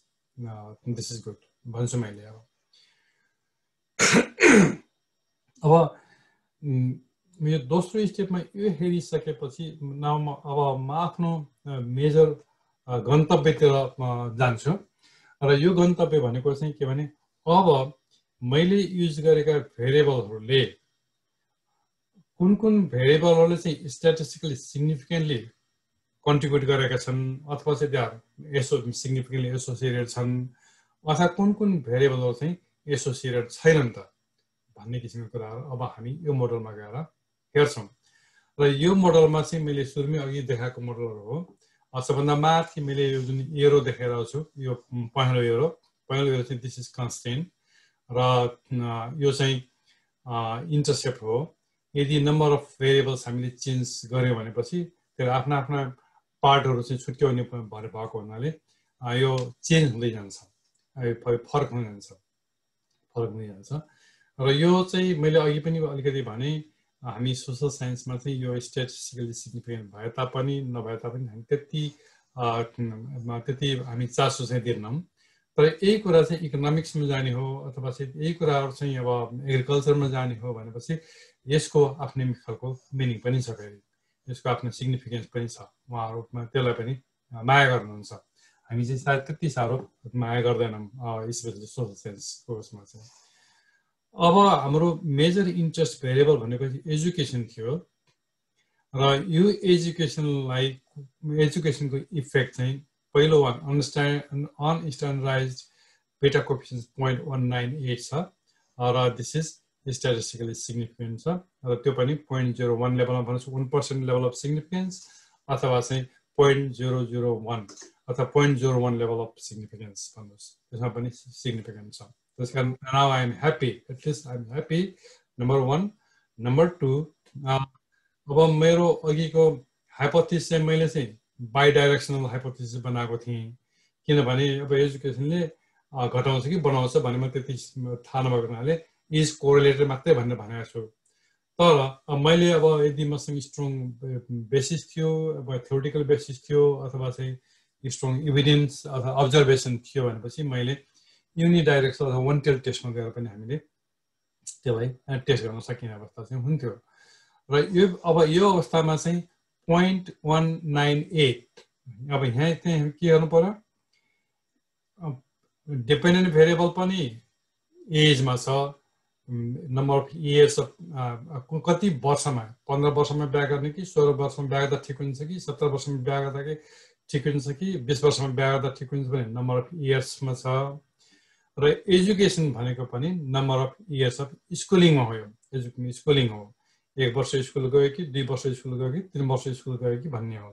this is good भन्छु मैले अब। अब यो दोस्रो स्टेपमा यो हेरिसकेपछि न म अब म आफ्नो मेजर गन्तव्यतिर जान्छु। र यो गन्तव्य भनेको चाहिँ के भने अब मैले युज गरेका भेरिएबलहरूले कुन कुन भेरिएबलहरूले चाहिँ स्ट्याटिस्टिकली सिग्निफिकेन्टली कन्ट्रिब्युट गरेका छन् अथवा चाहिँ त्यहाँ एसो सिग्निफिकेन्टली एसोसिएटेड छन् अथवा कुन कुन भेरिएबलहरू चाहिँ एसोसिएटेड छैनन् त? भन्ने किसिमको कुराहरू अब हामी यो मोडलमा गएर हेर्छौँ। र यो मोडलमा चाहिँ मैले सुरुमै अघि देखाएको मोडलहरू हो। सबभन्दा माथि मैले यो जुन एरो देखाइरहेको छु यो पहेँलो एरो पहेँलो एरो चाहिँ दिस इज कन्सटेन्ट र यो चाहिँ इन्टरसेप्ट हो। यदि नम्बर अफ भेरिएबल्स हामीले चेन्ज गऱ्यौँ भनेपछि त्यसले आफ्ना आफ्ना पार्टहरू चाहिँ छुट्याउने भएर भएको हुनाले यो चेन्ज हुँदै जान्छ। फरक हुँदै जान्छ। फरक हुँदै जान्छ। र यो चाहिँ मैले अघि पनि अलिकति भने हामी सोसल साइन्समा चाहिँ यो स्ट्याटिस्टिकली सिग्निफिकेन्ट भए तापनि नभए तापनि हामी त्यति त्यति हामी चासो चाहिँ दिएनौँ। तर यही कुरा चाहिँ इकोनोमिक्समा जाने हो अथवा चाहिँ यही कुराहरू चाहिँ अब एग्रिकल्चरमा जाने हो भनेपछि यसको आफ्नै खालको मिनिङ पनि छ फेरि। यसको आफ्नो सिग्निफिकेन्स पनि छ। उहाँहरूमा त्यसलाई पनि माया गर्नुहुन्छ। हामी चाहिँ सायद त्यति साह्रो माया गर्दैनौँ स्पेसली सोसल साइन्सको उसमा चाहिँ। अब हाम्रो मेजर इन्ट्रेस्ट भेरिएबल भनेको एजुकेसन थियो। र यो एजुकेसनलाई एजुकेसनको इफेक्ट चाहिँ पहिलो one understand unstandardize beta coefficient point one nine eight छ र दिस इज स्ट्याटिस्टिकली सिग्निफिकेन्ट छ र त्यो पनि पोइन्ट जिरो वान लेभलमा भन्नुहोस् one percent level of significance अथवा चाहिँ पोइन्ट जिरो जिरो वान अथवा point zero one level of significance भन्नुहोस्। त्यसमा पनि सिग्निफिकेन्ट छ। त्यस कारण now I am happy at least I am happy number one number two अब मेरो अघिको हाइपोथिस चाहिँ मैले चाहिँ बाई डाइरेक्सनल हाइपोथिस बनाएको थिएँ। किनभने अब एजुकेसनले घटाउँछ कि बनाउँछ भने म त्यति थाहा नभएको हुनाले इज कोरिलेटेड मात्रै भनेर भनेको छु। तर मैले अब यदि मसँग स्ट्रङ बेसिस थियो अब थ्योरिटिकल बेसिस थियो अथवा चाहिँ स्ट्रङ इभिडेन्स अथवा अब्जर्भेसन थियो भनेपछि मैले युनिडाइरेक्सन अथवा वान टेल टेस्टमा गएर पनि हामीले त्यसलाई टेस्ट गर्न सकिने अवस्था चाहिँ हुन्थ्यो। र यो अब यो अवस्थामा चाहिँ पोइन्ट वान नाइन एट अब यहाँ चाहिँ के गर्नु पर्यो? डिपेन्डेन्ट भेरिएबल पनि एजमा छ। नम्बर अफ इयर्स अफ कति वर्षमा? पन्ध्र वर्षमा बिहा गर्ने कि सोह्र वर्षमा बिहा गर्दा ठिक हुन्छ कि? सत्र वर्षमा बिहा गर्दा कि ठिक हुन्छ कि? बिस वर्षमा बिहा गर्दा ठिक हुन्छ भने नम्बर अफ इयर्समा छ। र एजुकेसन भनेको पनि नम्बर अफ इयर्स अफ स्कुलिङमा हो एजुकेसन स्कुलिङ हो। एक वर्ष स्कुल गयो कि दुई वर्ष स्कुल गयो कि तिन वर्ष स्कुल गयो कि भन्ने हो।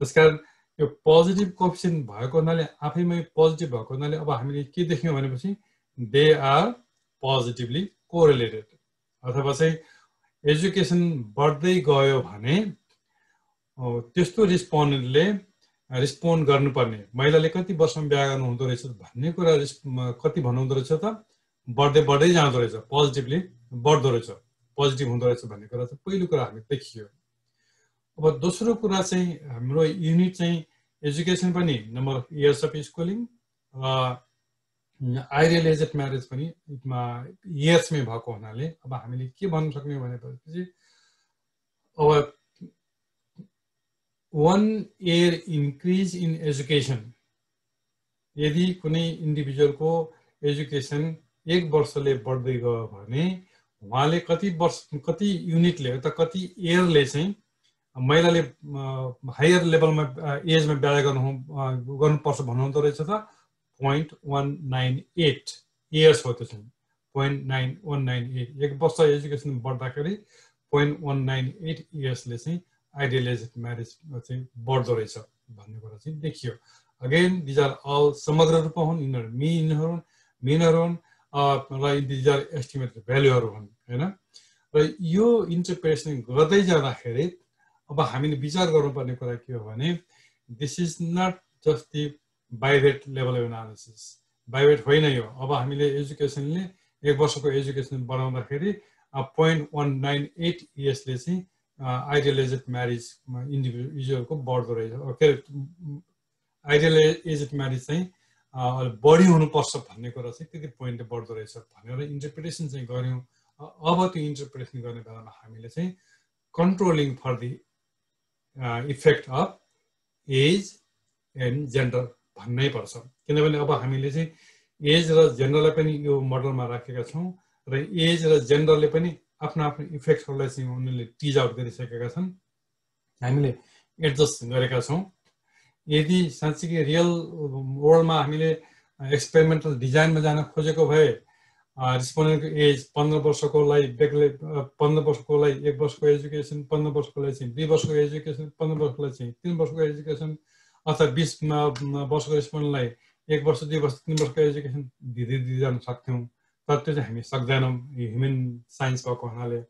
त्यस कारण यो पोजिटिभ कोप्सन भएको हुनाले आफैमै पोजिटिभ भएको हुनाले अब हामीले के देख्यौँ भनेपछि दे आर पोजिटिभली कोरिलेटेड अथवा चाहिँ एजुकेसन बढ्दै गयो भने त्यस्तो रिस्पोन्डेन्टले रिस्पोन्ड गर्नुपर्ने। महिलाले कति वर्षमा बिहा गर्नु हुँदो रहेछ भन्ने कुरा कति भन्नुहुँदो रहेछ त बढ्दै बढ्दै जाँदो रहेछ पोजिटिभली बढ्दो रहेछ। पोजिटिभ हुँदो रहेछ भन्ने कुरा चाहिँ पहिलो कुरा हामी देखियो अब दोस्रो कुरा चाहिँ हाम्रो युनिट चाहिँ एजुकेसन पनि number of years of schooling ideal aged marriage पनि इयर्समै भएको हुनाले अब हामीले के भन्न सक्ने भनेपछि अब one year increase in education यदि कुनै इन्डिभिजुअलको एजुकेसन एक वर्षले बढ्दै गयो भने उहाँले कति वर्ष कति युनिटले अथवा कति इयरले चाहिँ महिलाले हायर लेभलमा एजमा बिहा गर्नु गर्नुपर्छ भन्नुहुँदो रहेछ त point one nine eight years हो त्यो चाहिँ। Point nine one nine eight एक वर्ष एजुकेसन बढ्दाखेरि पोइन्ट वान नाइन एट इयर्सले चाहिँ आइडियलाइज म्यारेज चाहिँ बढ्दो रहेछ भन्ने कुरा चाहिँ देखियो। अगेन दिज आर अल समग्र रूपमा हुन्। यिनीहरू मिनहरू हुन् मिनहरू हुन्। र दिज आर एस्टिमेट भ्यालुहरू हुन् होइन? र यो इन्टरप्रेसन गर्दै जाँदाखेरि अब हामीले विचार गर्नुपर्ने कुरा के हो भने this is not just the bivariate level analysis bivariate होइन यो। अब हामीले एजुकेसनले एक वर्षको एजुकेसन बनाउँदाखेरि पोइन्ट वान नाइन एट इयर्सले चाहिँ आइडियलाइजेड म्यारिज इन्डिभिजुअलको बढ्दो रहेछ। के अरे आइडियल एजेड म्यारिज चाहिँ बढी हुनुपर्छ भन्ने कुरा चाहिँ त्यति पोइन्टले बढ्दो रहेछ भनेर इन्टरप्रिटेसन चाहिँ गऱ्यौँ। अब त्यो इन्टरप्रिटेसन गर्ने बेलामा हामीले चाहिँ controlling for the effect of age and gender भन्नै पर्छ। किनभने अब हामीले चाहिँ एज र जेन्डरलाई पनि यो मोडलमा राखेका छौँ र एज र जेन्डरले पनि आफ्नो आफ्नो इफेक्टहरूलाई चाहिँ उनीहरूले टिज आउट गरिसकेका छन्। हामीले एडजस्ट गरेका छौँ। यदि साँच्चीकै रियल वर्ल्डमा हामीले एक्सपेरिमेन्टल डिजाइनमा जान खोजेको भए रिस्पोन्डेन्टको एज पन्ध्र वर्षकोलाई बेग्लै पन्ध्र वर्षकोलाई एक वर्षको एजुकेसन पन्ध्र वर्षकोलाई चाहिँ दुई वर्षको एजुकेसन पन्ध्र वर्षकोलाई चाहिँ तिन वर्षको एजुकेसन अथवा बिसमा वर्षको रिस्पोन्डेन्टलाई एक वर्ष दुई वर्ष तिन वर्षको एजुकेसन दिँदै दिँदै जान सक्थ्यौँ। तर त्यो चाहिँ हामी सक्दैनौँ ह्युमन साइन्स भएको हुनाले।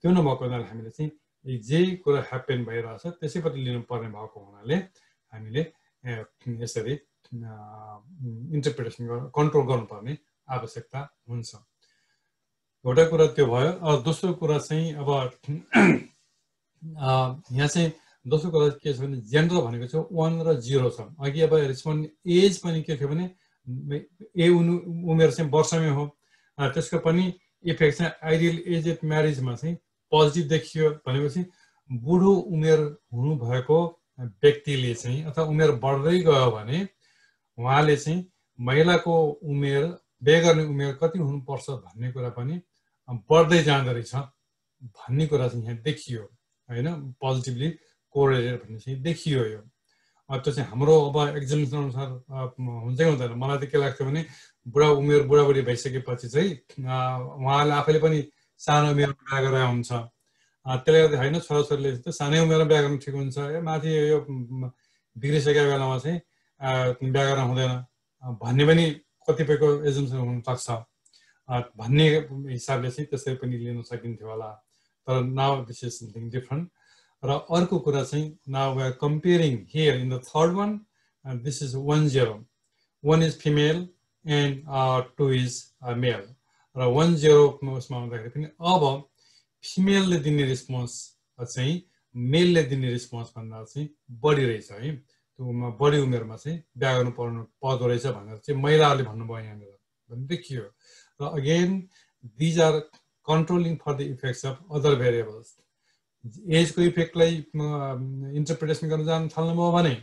त्यो नभएको हुनाले हामीले चाहिँ जे कुरा ह्याप्पेन भइरहेछ त्यसैपट्टि लिनुपर्ने भएको हुनाले हामीले यसरी इन्टरप्रिटेसन कन्ट्रोल गर्नुपर्ने आवश्यकता हुन्छ। एउटा कुरा त्यो भयो दोस्रो कुरा चाहिँ अब यहाँ चाहिँ दोस्रो कुरा के छ भने जेन्डर भनेको चाहिँ वान र जिरो छ। अघि अब रिस्पोन्ड एज पनि के थियो भने ए उनु उमेर चाहिँ वर्षमै हो। त्यसको पनि इफेक्ट चाहिँ आइडियल एज एट म्यारिजमा चाहिँ पोजिटिभ देखियो भनेपछि बुढो उमेर हुनुभएको व्यक्तिले चाहिँ अथवा उमेर बढ्दै गयो भने उहाँले चाहिँ महिलाको उमेर बिहे गर्ने उमेर कति हुनुपर्छ भन्ने कुरा पनि बढ्दै जाँदो रहेछ भन्ने कुरा चाहिँ यहाँ देखियो होइन? पोजिटिभली कोरेलेट भन्ने चाहिँ देखियो यो। त्यो चाहिँ हाम्रो अब एक्जामिनेसन अनुसार हुन्छै हुँदैन। मलाई त के लाग्थ्यो भने बुढा उमेर बुढाबुढी भइसकेपछि चाहिँ उहाँले आफैले पनि सानो उमेरमा बिहा गरेर हुन्छ। त्यसले गर्दा होइन छोराछोरीले चाहिँ सानै उमेरमा गर्नु ठिक हुन्छ माथि यो बिग्रिसकेको बेलामा चाहिँ गर्न हुँदैन। भन्ने पनि कतिपयको एजेन्सन हुनसक्छ। भन्ने हिसाबले चाहिँ त्यसरी पनि लिन सकिन्थ्यो होला। तर now this is something different र अर्को कुरा चाहिँ now we here in the third one this is one zero one is female and two is male र वान जेरो उसमा हुँदाखेरि पनि अब फिमेलले दिने रेस्पोन्स चाहिँ मेलले दिने रेस्पोन्स भन्दा चाहिँ बढी रहेछ है। त्यो बढी उमेरमा चाहिँ बिहा गर्नु पर्नु पर्दो रहेछ भनेर चाहिँ महिलाहरूले भन्नुभयो यहाँनिर। देखियो। र again these are controlling for the effects of other variables एजको इफेक्टलाई इन्टरप्रिटेसन गर्न जानु थाल्नुभयो भने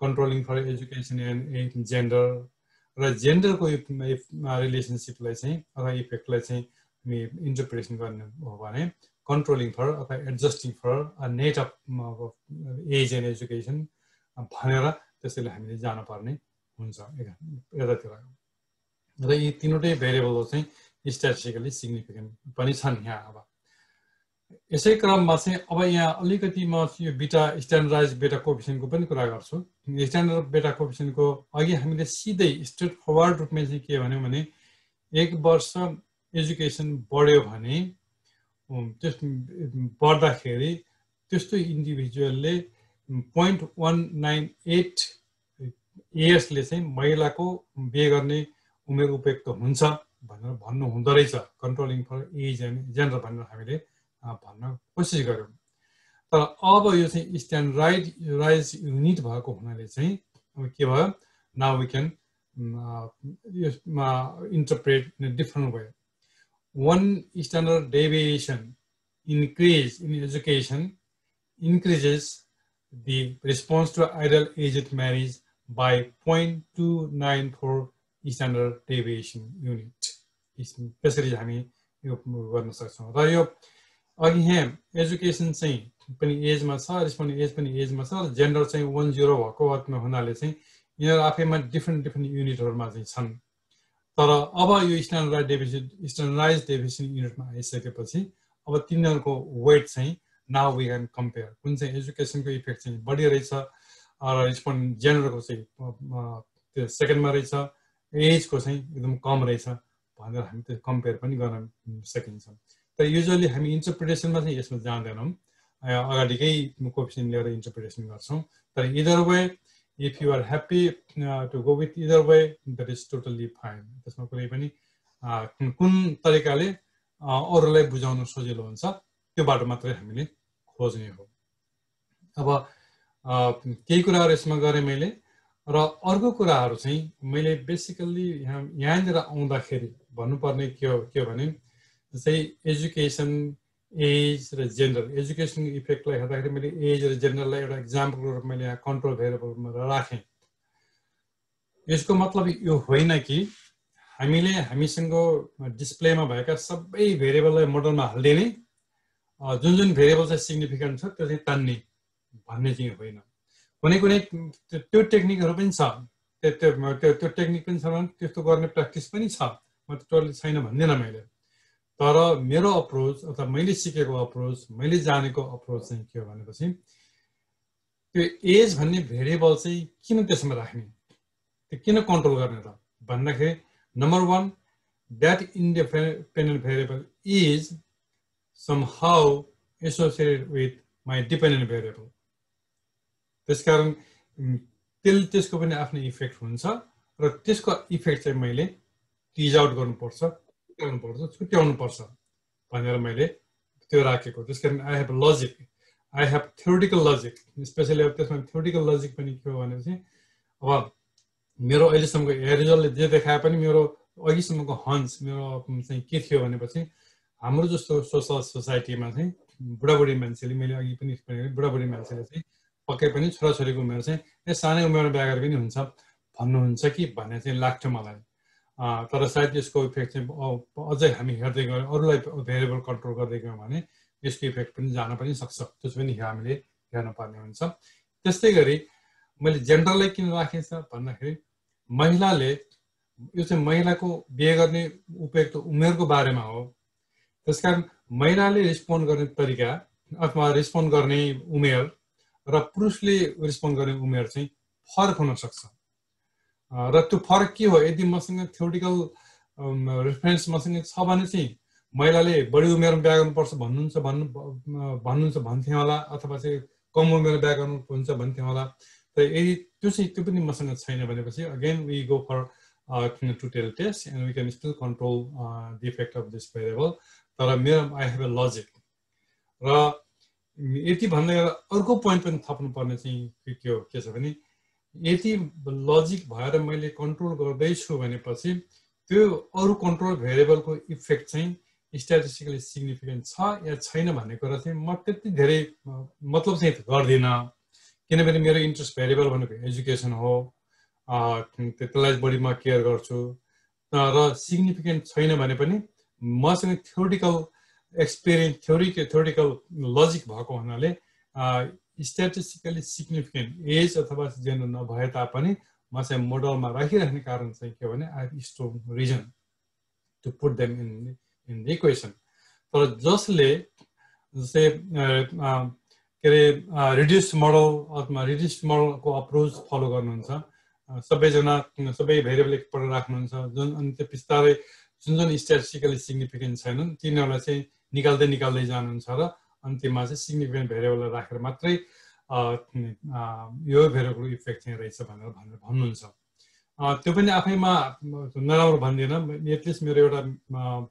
controlling for education and gender र जेन्डरको रिलेसनसिपलाई चाहिँ अथवा इफेक्टलाई चाहिँ इन्टरप्रिटेसन गर्ने हो भने कन्ट्रोलिङ फर अथवा adjusting for net of age and education भनेर त्यसैले हामीले जानुपर्ने हुन्छ। यतातिर। र यी तिनवटै भेरिएबल चाहिँ स्ट्याटिस्टिकली सिग्निफिकेन्ट पनि छन् यहाँ अब। यसै क्रममा चाहिँ अब यहाँ अलिकति म यो बिटा स्ट्यान्डर्डाइज बेटा कोपिसनको पनि कुरा गर्छु। स्ट्यान्डर्ड बेटा कोपिसनको अघि हामीले सिधै स्ट्रेट फरवर्ड रूपमा चाहिँ के भन्यो भने एक वर्ष एजुकेसन बढ्यो भने त्यस बढ्दाखेरि त्यस्तो इन्डिभिजुअलले पोइन्ट वान नाइन एट इयर्सले चाहिँ महिलाको बिहे गर्ने उमेर उपयुक्त हुन्छ भनेर भन्नु हुँदो रहेछ। Controlling for age and gender भनेर हामीले भन्न कोसिस गऱ्यौँ तर अब यो चाहिँ स्ट्यान्डर्ड राइज युनिट भएको हुनाले चाहिँ अब के भयो? नाउ वी क्यान यसमा interpret in different way one standard deviation increase in education increases the response to ideal aged marriage by 0.294 standard deviation unit. त्यसरी हामी यो गर्न सक्छौँ र यो अघि यहाँ एजुकेसन चाहिँ पनि एजमा छ रिस्पोन्ड एज पनि एजमा छ जेन्डर चाहिँ वान जिरो भएको हुनाले चाहिँ यिनीहरू आफैमा डिफ्रेन्ट डिफ्रेन्ट युनिटहरूमा चाहिँ छन् तर अब यो स्ट्यान्डर्डाइज डेभिसन स्ट्यान्डर्डाइज डेभिसन युनिटमा आइसकेपछि अब तिनीहरूको वेट चाहिँ नाउ वी क्यान कम्पेयर कुन चाहिँ एजुकेसनको इफेक्ट चाहिँ बढी रहेछ र रिस्पोन्ड जेन्डरको चाहिँ त्यो सेकेन्डमा रहेछ एजको चाहिँ एकदम कम रहेछ भनेर हामी त्यो कम्पेयर पनि गर्न सकिन्छ। तर युजली हामी इन्टरप्रिटेसनमा चाहिँ यसमा जाँदैनौँ। अगाडिकै कोपिसन लिएर इन्टरप्रिटेसन गर्छौँ। तर either way if you are happy to go with either way that is totally fine त्यसमा कुनै पनि कुन तरिकाले अरूलाई बुझाउन सजिलो हुन्छ त्यो बाटो मात्रै हामीले खोज्ने हो। अब केही कुराहरू यसमा गरेँ मैले र अर्को कुराहरू चाहिँ मैले बेसिकल्ली यहाँ यहाँनिर आउँदाखेरि भन्नुपर्ने के हो के भने जस्तै एजुकेसन एज र जेन्डर एजुकेसनको इफेक्टलाई हेर्दाखेरि मैले एज र जेन्डरलाई एउटा इक्जाम्पलको रूपमा मैले यहाँ कन्ट्रोल भेरिएबलमा राखेँ। यसको मतलब यो होइन कि हामीले हामीसँग डिस्प्लेमा भएका सबै भेरिएबललाई मोडलमा हालिदिने जुन जुन भेरिएबल चाहिँ सिग्निफिकेन्ट छ त्यो चाहिँ तान्ने भन्ने चाहिँ होइन। कुनै कुनै त्यो टेक्निकहरू पनि छ। त्यो त्यो त्यो टेक्निक पनि छ त्यस्तो गर्ने प्र्याक्टिस पनि छ। म टोटली छैन भन्दिनँ मैले। तर मेरो अप्रोच अथवा मैले सिकेको अप्रोच मैले जानेको अप्रोच चाहिँ के हो भनेपछि त्यो एज भन्ने भेरिएबल चाहिँ किन त्यसमा राख्ने? त्यो किन कन्ट्रोल गर्ने त? भन्दाखेरि number one that independent variable is somehow associated with my dependent variable त्यसकारण त्यसले त्यसको पनि आफ्नो इफेक्ट हुन्छ र त्यसको इफेक्ट चाहिँ मैले टिज आउट गर्नुपर्छ। छुट्याउनुपर्छ छुट्याउनुपर्छ भनेर मैले त्यो राखेको त्यस कारण I have logic I have theoretical logic specially अब त्यसमा थ्योरिटिकल लजिक पनि के हो भनेपछि अब मेरो अहिलेसम्मको हेरिजलले जे देखाए पनि मेरो अघिसम्मको हन्स मेरो चाहिँ के थियो भनेपछि हाम्रो जस्तो सोसल सोसाइटीमा चाहिँ बुढाबुढी मान्छेले मैले अघि पनि बुढाबुढी मान्छेले चाहिँ पक्कै पनि छोराछोरीको उमेर चाहिँ ए सानै उमेरमा बिहा पनि हुन्छ भन्नुहुन्छ कि भन्ने चाहिँ लाग्छ मलाई तर सायद यसको इफेक्ट चाहिँ अझै हामी हेर्दै गयौँ अरूलाई भेरिएबल कन्ट्रोल गर्दै गयौँ भने यसको इफेक्ट पनि जान पनि सक्छ। त्यो पनि हामीले हेर्नुपर्ने हुन्छ। त्यस्तै गरी मैले जेन्डरलाई किन राखेको छ भन्दाखेरि महिलाले यो चाहिँ महिलाको बिहे गर्ने उपयुक्त उमेरको बारेमा हो। त्यस कारण महिलाले रेस्पोन्ड गर्ने तरिका अथवा रेस्पोन्ड गर्ने उमेर र पुरुषले रेस्पोन्ड गर्ने उमेर चाहिँ फरक हुनसक्छ र त्यो फरक के हो यदि मसँग थ्योरिटिकल रेफरेन्स मसँग छ भने चाहिँ महिलाले बढी उमेरमा बिहा गर्नुपर्छ भन्नुहुन्छ भन्नु भन्नुहुन्छ भन्थेँ होला अथवा चाहिँ कम उमेरमा बिहा गर्नु हुन्छ भन्थेँ होला तर यदि त्यो चाहिँ त्यो पनि मसँग छैन भनेपछि again we go for to tell test and we can still control the effect of this variable तर मेरो आई हेभ ए लजिक र यति भन्दै अर्को पोइन्ट पनि थप्नु पर्ने चाहिँ के हो के छ भने यति लजिक भएर मैले कन्ट्रोल गर्दैछु भनेपछि त्यो अरू कन्ट्रोल भेरिएबलको इफेक्ट चाहिँ स्ट्याटिस्टिकली सिग्निफिकेन्ट छ या छैन भन्ने कुरा चाहिँ म त्यति धेरै मतलब चाहिँ गर्दिनँ। किनभने मेरो इन्ट्रेस्ट भेरिएबल भनेको एजुकेसन हो। त्यसलाई बढी म केयर गर्छु। र सिग्निफिकेन्ट छैन भने पनि मसँग theoretical experience theory theoretical logic भएको हुनाले स्ट्याटिस्टिकली सिग्निफिकेन्ट एज अथवा जेन्डर नभए तापनि म चाहिँ मोडलमा राखिराख्ने कारण चाहिँ के भने I have reason to put them in in the equation तर जसले जस्तै के अरे रिड्युस मोडल अथवा रिड्युस मोडलको अप्रोच फलो गर्नुहुन्छ सबैजना सबै भेरिएबल एकपल्ट राख्नुहुन्छ जुन अनि त्यो बिस्तारै जुन जुन स्ट्याटिस्टिकली सिग्निफिकेन्ट छैनन् तिनीहरूलाई चाहिँ निकाल्दै निकाल्दै जानुहुन्छ र अन्तिममा चाहिँ सिग्निफिकेन्ट भेरिएबललाई राखेर मात्रै यो भेरिएबलको इफेक्ट चाहिँ रहेछ भनेर भनेर भन्नुहुन्छ। त्यो पनि आफैमा नराम्रो भन्दिनँ। एटलिस्ट मेरो एउटा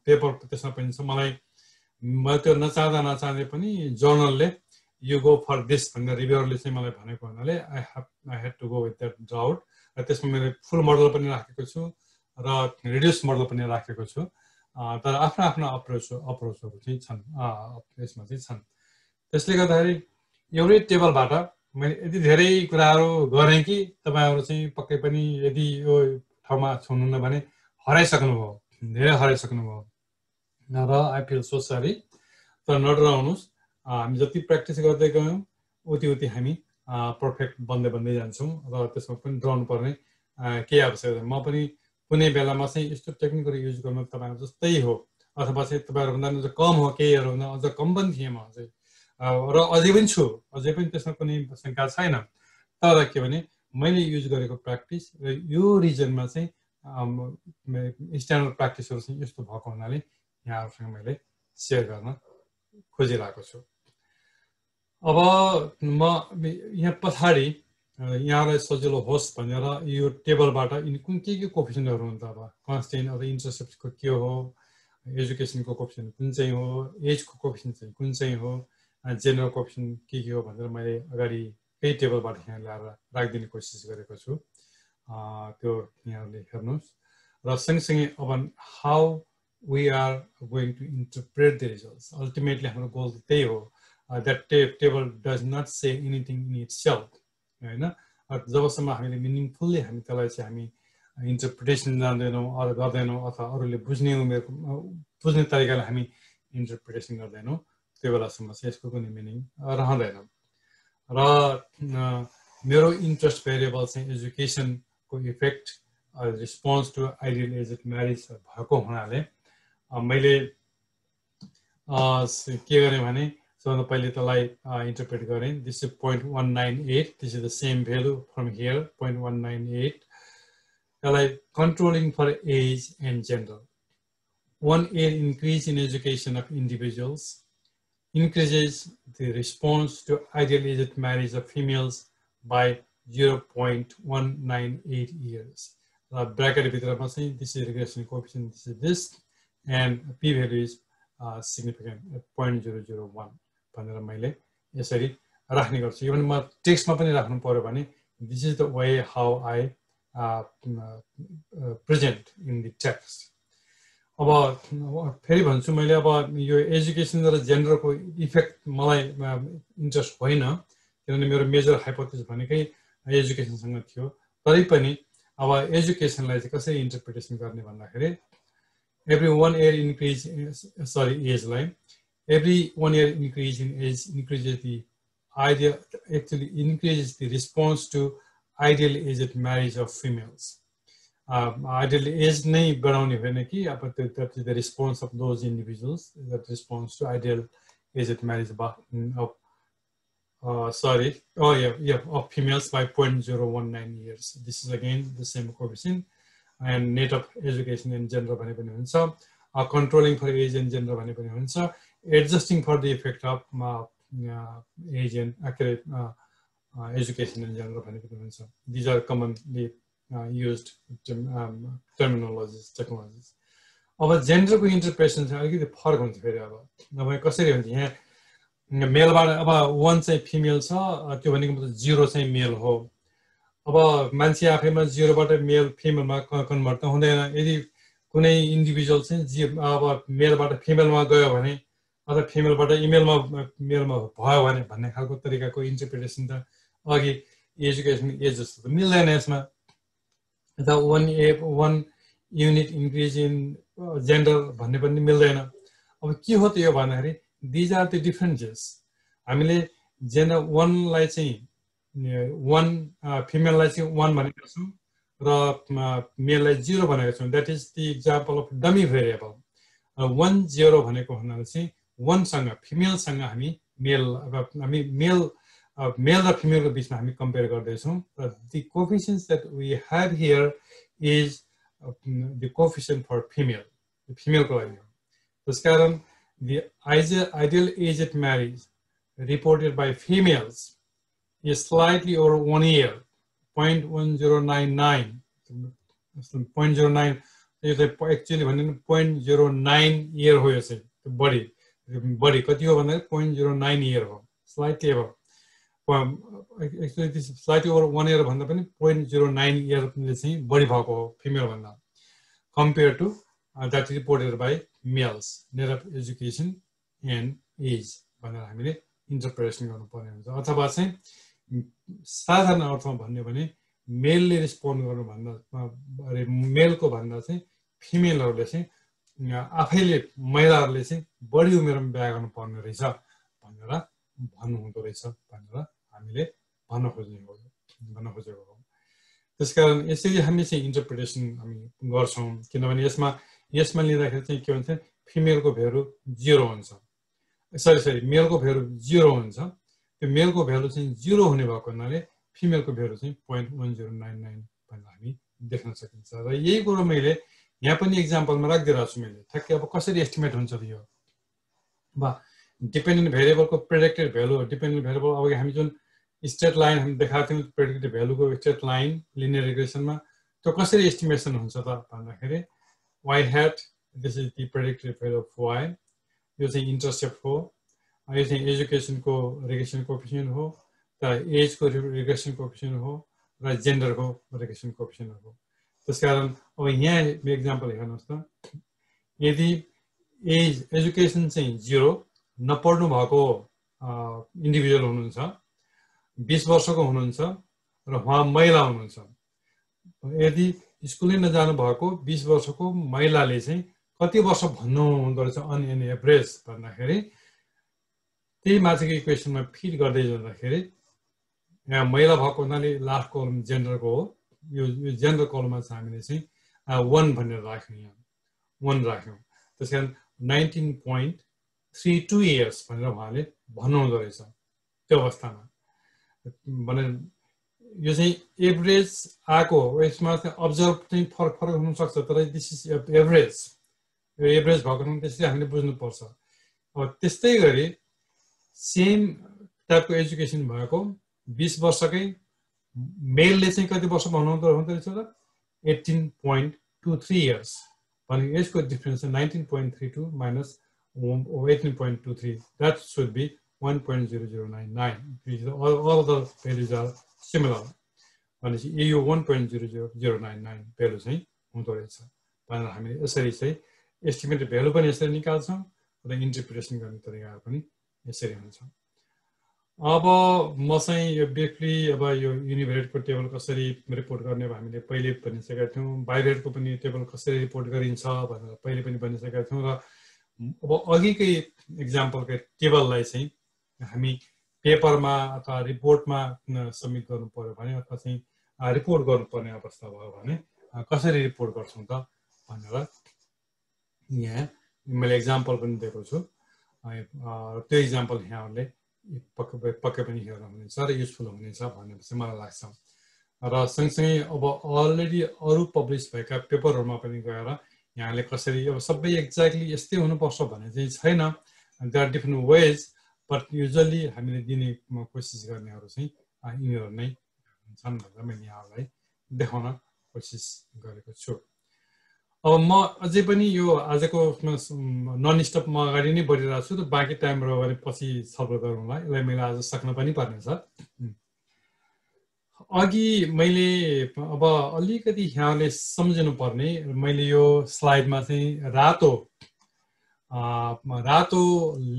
पेपर त्यसमा पनि छ। मलाई म त्यो नचाहँदा नचाहँदै पनि जर्नलले यु गो फर दिस भनेर रिभ्युरले चाहिँ मलाई भनेको हुनाले I have I had to go with that doubt र त्यसमा मैले फुल मोडल पनि राखेको छु र रिड्युस मोडल पनि राखेको छु। तर आफ्नो आफ्नो अप्रोच अप्रोचहरू चाहिँ छन् यसमा चाहिँ छन्। त्यसले गर्दाखेरि एउटै टेबलबाट मैले यति धेरै कुराहरू गरेँ कि तपाईँहरू चाहिँ पक्कै पनि यदि यो ठाउँमा छुनुहुन्न भने हराइसक्नुभयो धेरै हराइसक्नुभयो। र आई फिल सो सरी तर नडराउनुहोस् हामी जति प्र्याक्टिस गर्दै गयौँ उति उति हामी पर्फेक्ट बन्दै बन्दै जान्छौँ र त्यसमा पनि डराउनु पर्ने केही आवश्यकता म पनि कुनै बेलामा चाहिँ यस्तो टेक्निकहरू युज गर्नु तपाईँहरू जस्तै हो। अथवा चाहिँ तपाईँहरूभन्दा कम हो केहीहरूभन्दा अझ कम पनि थिएँ म अझै र अझै पनि छु अझै पनि त्यसमा कुनै शङ्का छैन। तर के भने मैले युज गरेको प्र्याक्टिस र यो रिजनमा चाहिँ स्ट्यान्डर्ड प्र्याक्टिसहरू चाहिँ यस्तो भएको हुनाले यहाँहरूसँग मैले सेयर गर्न खोजिरहेको छु। अब म यहाँ पछाडि यहाँलाई सजिलो होस् भनेर यो टेबलबाट यिनी कुन के के कोफिसनहरू हुन्छ अब? कन्सटेन्ट अथवा इन्टरसेप्टको के हो? एजुकेसनको कोफिसन कुन चाहिँ हो? एजको कोफिसन चाहिँ कुन चाहिँ हो? जेनरल कोफिसन के के हो भनेर मैले अगाडि केही टेबलबाट यहाँ ल्याएर राखिदिने कोसिस गरेको छु। त्यो यहाँहरूले हेर्नुहोस्। र सँगसँगै अब how we are going to interpret the results ultimately हाम्रो गोल त्यही हो। That table does not say anything in itself होइन? जबसम्म हामीले मिनिङफुल्ली हामी त्यसलाई चाहिँ हामी इन्टरप्रिटेसन जान्दैनौँ अरू गर्दैनौँ अथवा अरूले बुझ्ने उमेर बुझ्ने तरिकाले हामी इन्टरप्रिटेसन गर्दैनौँ त्यो बेलासम्म चाहिँ यसको कुनै मिनिङ रहँदैन। र मेरो इन्ट्रेस्ट भेरिएबल चाहिँ एजुकेसनको effect response to ideal aged marriage भएको हुनाले मैले के गरेँ भने सबभन्दा पहिले त्यसलाई इन्टरप्रेट गरेँ this is point one nine eight this is the same value from here point one nine eight त्यसलाई controlling for age and gender one year increase in education of individuals increases the response to ideal aged marriage of females by 0.198 years. Uh, bracket this is regression coefficient, this is this, and p value is uh, significant at 0.001. भनेर मैले यसरी राख्ने गर्छु। Even म टेक्स्टमा पनि राख्नु पऱ्यो भने this is the way how I present in the text अब फेरि भन्छु मैले अब यो एजुकेसन र जेन्डरको इफेक्ट मलाई इन्ट्रेस्ट होइन किनभने मेरो मेजर हाइपोथिस भनेकै एजुकेसनसँग थियो। तरै पनि अब एजुकेसनलाई चाहिँ कसरी इन्टरप्रिटेसन गर्ने भन्दाखेरि every one year increase sorry एजलाई every one year increase in age increases the idea actually increases the response to ideal aged marriage of females. Um, ideal age नै बढाउने होइन कि अब त्यो the response of those individuals that response to ideal aged marriage of uh, sorry, oh yeah, yeah, of females by 0.019 years. This is again the same coefficient and net of education and gender भने पनि हुन्छ controlling for age and gender भने पनि हुन्छ for the effect of uh, uh, agent accurate uh, education in general these are commonly used um, terminologies technologies. अब जेन्डरको इन्टरप्रेसन चाहिँ अलिकति फरक हुन्छ फेरि अब। अब कसरी हुन्छ? यहाँ मेलबाट अब वान चाहिँ फिमेल छ त्यो भनेको मतलब जिरो चाहिँ मेल हो। अब मान्छे आफैमा जिरोबाट मेल फिमेलमा कन्भर्ट त हुँदैन। यदि कुनै इन्डिभिजुअल चाहिँ जि अब मेलबाट फिमेलमा गयो भने अथवा फिमेलबाट इमेलमा मेलमा भयो भने भन्ने खालको तरिकाको इन्टरप्रिटेसन त अघि एजुकेसन एज जस्तो त मिल्दैन यसमा। यता one a one unit increase in gender भन्ने पनि मिल्दैन। अब के हो त यो भन्दाखेरि दिज आर द डिफ्रेन्सेस हामीले जेन्डर वानलाई चाहिँ वान फिमेललाई चाहिँ वान भनेका छौँ र मेललाई जिरो भनेको छौँ। That is the example of dummy variable one zero भनेको हुनाले चाहिँ वानसँग फिमेलसँग हामी मेल अब हामी मेल मेल र फिमेलको बिचमा हामी कम्पेयर गर्दैछौँ। र the coefficients that we have here is the coefficient for female फिमेलको लागि हो। त्यस कारण the eyes ideal age at marriage reported by females is slightly over one year, 0.1099, 0.09, यो चाहिँ एक्चुअली भन्यो भने बढी कति हो भन्दाखेरि पोइन्ट जिरो नाइन इयर हो स्लाइटली अब actually slightly over one year भन्दा पनि पोइन्ट जिरो नाइन इयरले चाहिँ बढी भएको हो फिमेलभन्दा compare to that reported by males net of education and age भनेर हामीले इन्टरप्रिटेसन गर्नुपर्ने हुन्छ। अथवा चाहिँ साधारण अर्थमा भन्यो भने मेलले रेस्पोन्ड गर्नुभन्दा मेलको भन्दा चाहिँ फिमेलहरूले चाहिँ आफैले महिलाहरूले चाहिँ बढी उमेरमा बिहा गर्नुपर्ने रहेछ भनेर भन्नुहुँदो रहेछ भनेर हामीले भन्न खोज्ने हो भन्न खोजेको हो त्यस कारण यसरी हामी चाहिँ इन्टरप्रिटेसन हामी गर्छौँ किनभने यसमा यसमा लिँदाखेरि चाहिँ के भन्छ फिमेलको भेल्यु जिरो हुन्छ। सरी सरी मेलको भेल्यु जिरो हुन्छ। त्यो मेलको भेल्यु चाहिँ जिरो हुने भएको हुनाले फिमेलको भेल्यु चाहिँ point one zero nine nine भनेर हामी देख्न सकिन्छ। र यही कुरो मैले यहाँ पनि इक्जाम्पलमा राखिदिइरहेको छु मैले। ठ्याक्कै अब कसरी एस्टिमेट हुन्छ यो? वा डिपेन्डेन्ट भेरिएबलको प्रेडिक्टेड भेल्यु डिपेन्डेन्ट भेरिएबल अब हामी जुन स्टेट लाइन हामी देखाएको थियौँ प्रेडिक्टेड भेल्युको स्टेट लाइन लिनियर रिग्रेसनमा त्यो कसरी एस्टिमेसन हुन्छ त भन्दाखेरि Y hat this is the predicted value of Y यो चाहिँ इन्टरसेप्ट हो यो चाहिँ एजुकेसनको रिग्रेसन कोपिसन हो त एजको रिग्रेसन कोपिसन हो र जेन्डरको रिग्रेसन कोपिसन हो। त्यस कारण अब यहाँ इक्जाम्पल हेर्नुहोस् त यदि एज एजुकेसन चाहिँ जिरो नपढ्नु भएको इन्डिभिजुअल हुनुहुन्छ बिस वर्षको हुनुहुन्छ र उहाँ महिला हुनुहुन्छ यदि स्कुलै नजानु भएको बिस वर्षको महिलाले चाहिँ कति वर्ष भन्नु हुँदो रहेछ अन एन एभरेज भन्दाखेरि त्यही माथिको इक्वेसनमा फिट गर्दै जाँदाखेरि यहाँ महिला भएको हुनाले लास्ट जेन्डरको हो यो यो जेन्डर कलममा चाहिँ हामीले चाहिँ वान भनेर राख्यौँ यहाँ। वान राख्यौँ। त्यस कारण nineteen point three two years भनेर उहाँले भन्नुहुँदो रहेछ त्यो अवस्थामा। भने यो चाहिँ एभरेज आएको हो। यसमा चाहिँ अब्जर्भ चाहिँ फरक फरक हुनसक्छ तर दिस इज एभरेज यो एभरेज भएको ठाउँ त्यसरी हामीले बुझ्नुपर्छ। अब त्यस्तै गरी सेम टाइपको एजुकेसन भएको बिस वर्षकै मेलले चाहिँ कति वर्ष भन्नुहुँदो हुँदो रहेछ त eighteen point two three years भने यसको डिफ्रेन्स चाहिँ nineteen point three two minus eighteen point two three that should be one point zero zero nine nine all the values are similar भनेपछि यो one point zero zero zero nine nine value चाहिँ हुँदो रहेछ भनेर हामीले यसरी चाहिँ estimated value पनि यसरी निकाल्छौँ र इन्टरप्रिटेसन गर्ने तरिकाहरू पनि यसरी हुन्छ। अब म चाहिँ यो ब्रिफली अब यो युनिभेरिटको टेबल कसरी रिपोर्ट गर्ने हामीले पहिले भनिसकेका थियौँ। बाहिरको पनि टेबल कसरी रिपोर्ट गरिन्छ भनेर पहिले पनि भनिसकेका थियौँ र अब अघिकै इक्जाम्पलकै टेबललाई चाहिँ हामी पेपरमा अथवा रिपोर्टमा सब्मिट गर्नु पऱ्यो भने अथवा चाहिँ रिपोर्ट गर्नुपर्ने अवस्था भयो भने कसरी रिपोर्ट गर्छौँ त भनेर यहाँ मैले इक्जाम्पल पनि दिएको छु। त्यो इक्जाम्पल यहाँहरूले पक्कै पक्कै पनि हेर्न हुनेछ र युजफुल हुनेछ भन्ने चाहिँ मलाई लाग्छ र सँगसँगै अब अलरेडी अरू पब्लिस भएका पेपरहरूमा पनि गएर यहाँले कसरी अब सबै एक्ज्याक्टली यस्तै हुनुपर्छ भन्ने चाहिँ छैन they are different ways but usually हामीले दिने कोसिस गर्नेहरू चाहिँ यिनीहरू नै हुन्छन् भनेर मैले यहाँहरूलाई देखाउन कोसिस गरेको छु अब म अझै पनि यो आजको नन स्टप म अगाडि नै बढिरहेको छु र बाँकी टाइम रह्यो भने पछि छलफल गरौँला यसलाई मैले आज सक्न पनि पर्नेछ। अघि मैले अब अलिकति यहाँले सम्झिनु पर्ने मैले यो स्लाइडमा चाहिँ रातो रातो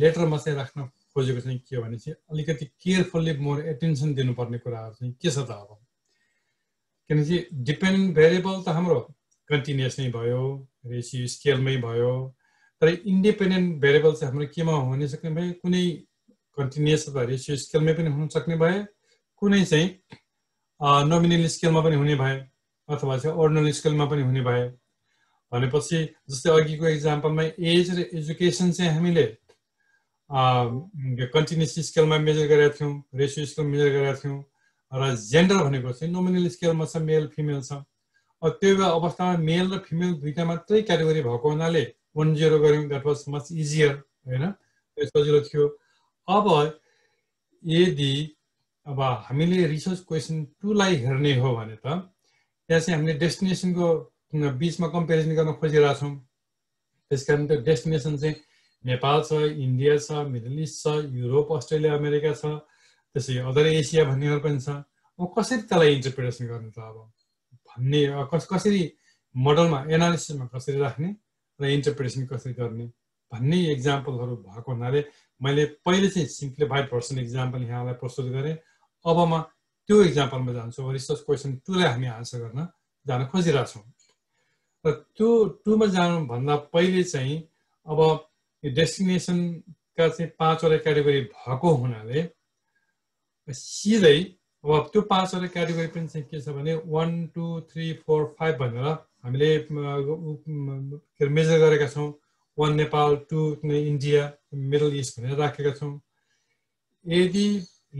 लेटरमा चाहिँ राख्न खोजेको चाहिँ के भने चाहिँ अलिकति केयरफुल्ली मोर एटेन्सन दिनुपर्ने कुराहरू चाहिँ के छ त अब? किनकि डिपेन्डेन्ट भेरिएबल त हाम्रो कन्टिन्युस नै भयो रेसियो स्केलमै भयो। तर इन्डिपेन्डेन्ट भेरिएबल चाहिँ हाम्रो केमा हुन सक्ने भए कुनै कन्टिन्युस अथवा रेसियो स्केलमै पनि हुन सक्ने भए कुनै चाहिँ नोमिनल स्केलमा पनि हुने भए अथवा चाहिँ अर्डिनल स्केलमा पनि हुने भए। भनेपछि जस्तै अघिको इक्जाम्पलमा एज र एजुकेसन चाहिँ हामीले कन्टिन्युस स्केलमा मेजर गरेका थियौँ रेसियो स्केल मेजर गरेका थियौँ। र जेन्डर भनेको चाहिँ नोमिनल स्केलमा छ मेल फिमेल छ। त्यो अवस्थामा मेल र फिमेल दुइटा मात्रै क्याटेगोरी भएको हुनाले वान जिरो गऱ्यौँ द्याट वाज मच इजियर होइन? सजिलो थियो। अब यदि अब हामीले रिसर्च क्वेसन टूलाई हेर्ने हो भने त त्यहाँ चाहिँ हामीले डेस्टिनेसनको बिचमा कम्पेरिजन गर्न खोजिरहेछौँ त्यस कारण त्यो डेस्टिनेसन चाहिँ नेपाल छ इन्डिया छ मिडल इस्ट छ युरोप अस्ट्रेलिया अमेरिका छ त्यसै अदर एसिया भन्नेहरू पनि छ। अब कसरी त्यसलाई इन्टरप्रिटेसन गर्ने त अब? भन्ने कस कसरी मोडलमा एनालिसिसमा कसरी राख्ने र इन्टरप्रिटेसन कसरी गर्ने भन्ने इक्जाम्पलहरू भएको हुनाले मैले पहिले चाहिँ सिम्प्लिफाइड भर्सन इक्जाम्पल यहाँलाई प्रस्तुत गरेँ। अब म त्यो इक्जाम्पलमा जान्छु रिसर्च क्वेसन टूलाई हामी आन्सर गर्न जान खोजिरहेछौँ र त्यो टूमा जानुभन्दा पहिले चाहिँ अब यो डेस्टिनेसनका चाहिँ पाँचवटा क्याटेगोरी भएको हुनाले सिधै अब त्यो पाँचवटा क्याटेगोरी पनि चाहिँ के छ भने one two three four five भनेर हामीले के अरे मेजर गरेका छौँ। One Nepal two India Middle East भनेर राखेका छौँ। यदि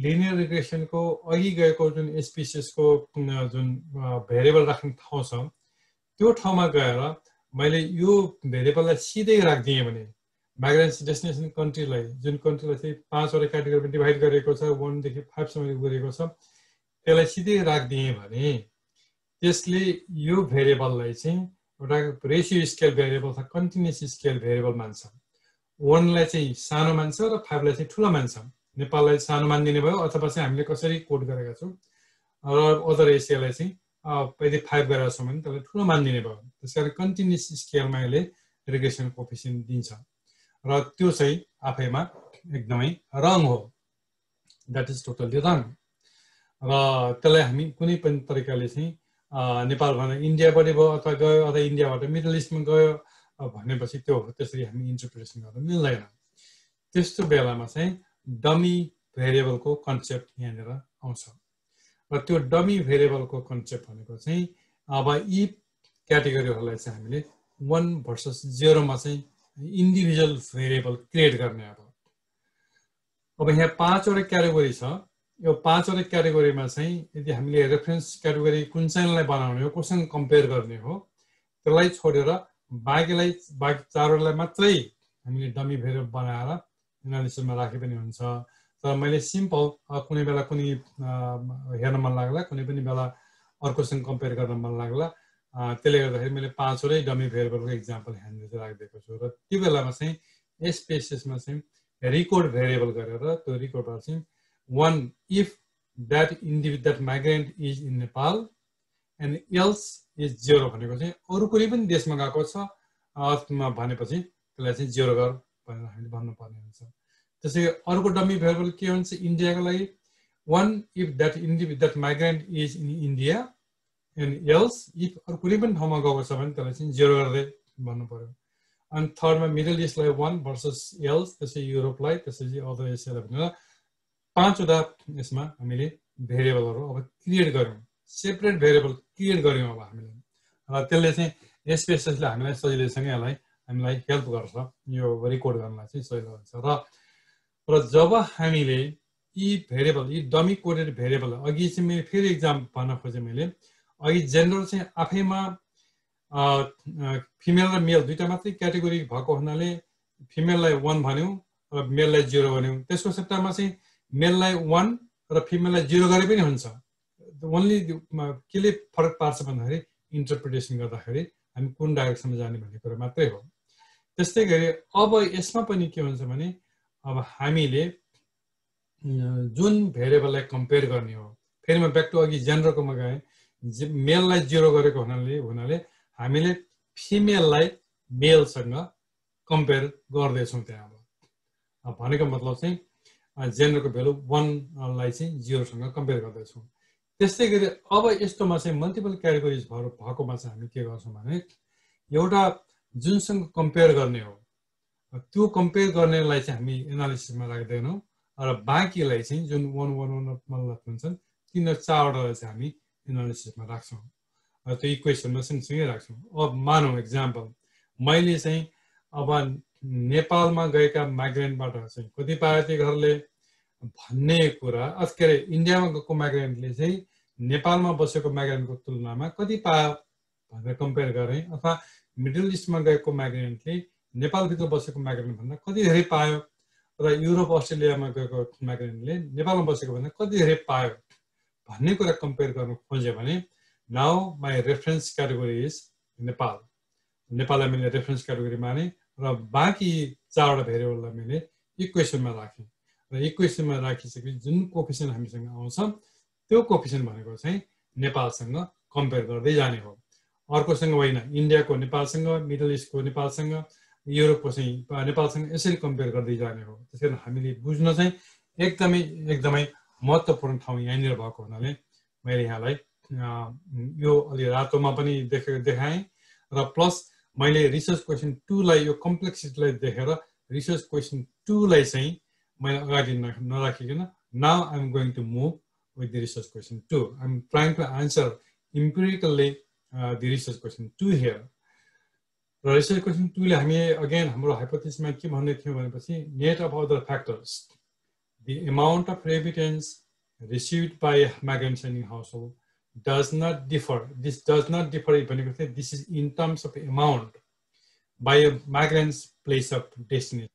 लिनियर रिग्रेसनको अघि गएको जुन एसपिसिएसको जुन भेरिएबल राख्ने ठाउँ छ त्यो ठाउँमा गएर मैले यो भेरिएबललाई सिधै राखिदिएँ भने माइग्रेन्स डेस्टिनेसन कन्ट्रीलाई जुन कन्ट्रीलाई चाहिँ पाँचवटा क्याटेगोरीमा डिभाइड गरेको छ वानदेखि फाइभसम्म गरेको छ त्यसलाई सिधै राखिदिएँ भने त्यसले यो भेरिएबललाई चाहिँ एउटा रेसियो स्केल भेरिएबल छ कन्टिन्युस स्केल भेरिएबल मान्छ। वानलाई चाहिँ सानो मान्छ र फाइभलाई चाहिँ ठुलो मान्छ। नेपाललाई सानो मानिदिने भयो अथवा चाहिँ हामीले कसरी कोड गरेका छौँ र अदर एसियालाई चाहिँ यदि फाइभ गरेका छौँ भने त्यसलाई ठुलो मानिदिने भयो। त्यस कारण कन्टिन्युस स्केलमा यसले इरिगेसन कोफिसियन दिन्छ। र त्यो चाहिँ आफैमा एकदमै रङ हो। द्याट इज टोटल्ली रङ र त्यसलाई हामी कुनै पनि तरिकाले चाहिँ नेपाल भनेर इन्डियाबाट भयो अथवा गयो अथवा इन्डियाबाट मिडल इस्टमा गयो भनेपछि त्यो त्यसरी हामी इन्टरप्रिटेसन गर्न मिल्दैन। त्यस्तो बेलामा चाहिँ डमी भेरिएबलको कन्सेप्ट यहाँनिर आउँछ। र त्यो डमी भेरिएबलको कन्सेप्ट भनेको चाहिँ अब यी क्याटेगोरीहरूलाई चाहिँ हामीले वान भर्सस जेरोमा चाहिँ इन्डिभिजुअल भेरिएबल क्रिएट गर्ने अब। अब यहाँ पाँचवटा क्याटेगोरी छ। यो पाँचवटा क्याटेगोरीमा चाहिँ यदि हामीले रेफरेन्स क्याटेगोरी कुन चाहिँलाई बनाउने हो कोसँग कम्पेयर गर्ने हो त्यसलाई छोडेर बाँकीलाई बाँकी चारवटालाई मात्रै हामीले डमी भेरिएबल बनाएर एनालिसिसमा राखे पनि हुन्छ। तर मैले सिम्पल कुनै बेला कुनै हेर्न मन लाग्ला कुनै पनि बेला अर्कोसँग कम्पेयर गर्न मन लाग्ला। त्यसले गर्दाखेरि मैले पाँचवटै डमी भेरिएबलको इक्जाम्पल यहाँनिर राखिदिएको छु र त्यो बेलामा चाहिँ यस पेसेसमा चाहिँ रिकर्ड भेरिएबल गरेर त्यो रिकर्डबाट चाहिँ one if that individual that migrant is in Nepal and else is zero भनेको चाहिँ अरू कुनै पनि देशमा गएको छ भनेपछि त्यसलाई चाहिँ जेरो गर भनेर हामीले भन्नुपर्ने हुन्छ। त्यसै अर्को डमी भेरिएबल के हुन्छ इन्डियाको लागि? One if that individual that migrant is in India and else if अरू कुनै पनि ठाउँमा गएको छ भने त्यसलाई चाहिँ जेरो गर्दै भन्नु पऱ्यो अनि थर्डमा मिडल इस्टलाई वान भर्सेस एल्स त्यसै युरोपलाई त्यसपछि अदर एसियालाई भनेर पाँचवटा यसमा हामीले भेरिएबलहरू अब क्रिएट गऱ्यौँ। सेपरेट भेरिएबल क्रिएट गऱ्यौँ अब हामीले। र त्यसले चाहिँ एसपिएसएसले हामीलाई सजिलैसँग यसलाई हामीलाई हेल्प गर्छ। यो रेकर्ड गर्नलाई चाहिँ सजिलो हुन्छ। र र जब हामीले यी भेरिएबल यी डमी कोडेड भेरिएबल अघि चाहिँ मैले फेरि इक्जाम भन्न खोजेँ मैले अघि जेन्डर चाहिँ आफैमा फिमेल र मेल दुइटा मात्रै क्याटेगोरी भएको हुनाले फिमेललाई वान भन्यौँ र मेललाई जिरो भन्यौँ। त्यसको सट्टामा चाहिँ मेललाई वान र फिमेललाई जिरो गरे पनि हुन्छ। ओन्ली केले फरक पार्छ भन्दाखेरि इन्टरप्रिटेसन गर्दाखेरि हामी कुन डाइरेक्सनमा जाने भन्ने कुरो मात्रै हो। त्यस्तै गरी अब यसमा पनि के हुन्छ भने अब हामीले जुन भेरिएबललाई कम्पेयर गर्ने हो फेरि म ब्याक टु अघि जेनरलकोमा गएँ। मेललाई जिरो गरेको हुनाले हुनाले हामीले फिमेललाई मेलसँग कम्पेयर गर्दैछौँ त्यहाँ अब भनेको मतलब चाहिँ जेनरको भेल्यु वानलाई चाहिँ जिरोसँग कम्पेयर गर्दैछौँ। त्यस्तै गरी अब यस्तोमा चाहिँ मल्टिपल क्याटेगोरिज भएकोमा चाहिँ हामी के गर्छौँ भने एउटा जुनसँग कम्पेयर गर्ने हो त्यो कम्पेयर गर्नेलाई चाहिँ हामी एनालिसिसमा राख्दैनौँ र बाँकीलाई चाहिँ जुन वान वान वान मतलब हुन्छन् तिनीहरू चारवटालाई चाहिँ हामी एनालिसिसमा राख्छौँ। त्यो इक्वेसनमा सँगसँगै राख्छौँ। अब मानौँ इक्जाम्पल मैले चाहिँ अब नेपालमा गएका माइग्रेन्टबाट चाहिँ कतिपयतिहरूले भन्ने कुरा के अरे इन्डियामा गएको माइग्रेन्टले चाहिँ नेपालमा बसेको माइग्रेन्टको तुलनामा कति पायो भनेर कम्पेयर गरेँ अथवा मिडल इस्टमा गएको माइग्रेन्टले नेपालभित्र बसेको माइग्रेन्टभन्दा कति धेरै पायो र युरोप अस्ट्रेलियामा गएको माइग्रेन्टले नेपालमा बसेको भन्दा कति धेरै पायो भन्ने कुरा कम्पेयर गर्नु खोज्यो भने now my reference category is Nepal. नेपाललाई मैले रेफरेन्स क्याटेगोरी माने र बाँकी चारवटा भेरिएबललाई मैले इक्वेसनमा राखेँ। र इक्वेसनमा राखिसकेपछि जुन कोफिसन हामीसँग आउँछ त्यो कोफिसन भनेको चाहिँ नेपालसँग कम्पेयर गर्दै जाने हो अर्कोसँग होइन इन्डियाको नेपालसँग मिडल इस्टको नेपालसँग युरोपको चाहिँ नेपालसँग यसरी कम्पेयर गर्दै जाने हो त्यस कारण हामीले बुझ्न चाहिँ एकदमै एकदमै महत्त्वपूर्ण ठाउँ यहाँनिर भएको हुनाले मैले यहाँलाई यो अलि रातोमा पनि देखे देखाएँ र प्लस मैले रिसर्च क्वेसन टूलाई यो कम्प्लेक्सिटीलाई देखेर रिसर्च क्वेसन टूलाई चाहिँ मैले अगाडि नराखिकन now I'm going to move with the research question two I'm trying to answer empirically the research question two here र रिसर्च क्वेसन टूले हामी अगेन हाम्रो हाइपोथिसमा के भन्ने थियौँ भनेपछि net of other factors the amount of remittance received by migrant sending household does not differ. This does not differ even this is in terms of amount by a migrant's place of destination.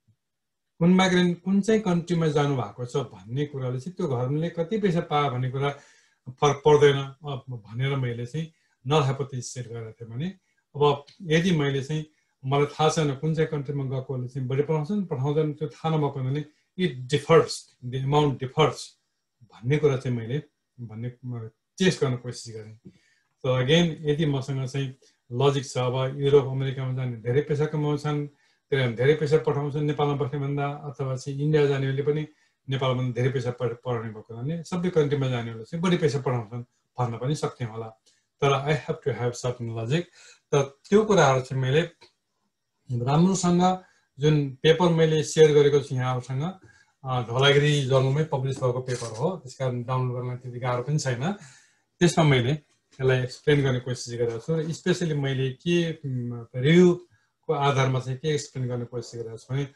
कुन migrant कुन चाहिँ कन्ट्रीमा जानुभएको छ भन्ने कुराले चाहिँ त्यो घरले कति पैसा पायो भन्ने कुरा फरक पर्दैन। भनेर मैले चाहिँ हाइपोथेसिस सेट गरेको थिएँ भने अब यदि मैले चाहिँ मलाई थाहा छैन कुन चाहिँ कन्ट्रीमा गएकोले चाहिँ बढी पठाउँछन् पठाउँदैन त्यो थाहा नभएको हुनाले it differs the amount differs भन्ने कुरा चाहिँ मैले भन्ने टेस्ट गर्न कोसिस गरेँ। त अगेन यदि मसँग चाहिँ लजिक छ अब युरोप अमेरिकामा जाने धेरै पैसा कमाउँछन् त्यसले धेरै पैसा पठाउँछन् नेपालमा बस्ने भन्दा अथवा चाहिँ इन्डिया जानेहरूले पनि नेपालमा धेरै पैसा पढाउने भएको हुनाले सबै कन्ट्रीमा जानेहरूले चाहिँ बढी पैसा पढाउँछन् भन्न पनि सक्थ्यौँ होला। तर I have to have certain logic त त्यो कुराहरू चाहिँ मैले राम्रोसँग जुन पेपर मैले सेयर गरेको छु यहाँहरूसँग धौलागिरी जर्नलमै पब्लिस भएको पेपर हो त्यस कारण डाउनलोड गर्न त्यति गाह्रो पनि छैन। त्यसमा मैले यसलाई एक्सप्लेन गर्ने कोसिस गरेको छु र स्पेसली मैले के रिभ्यूको आधारमा चाहिँ के एक्सप्लेन गर्ने कोसिस गरेको छु भने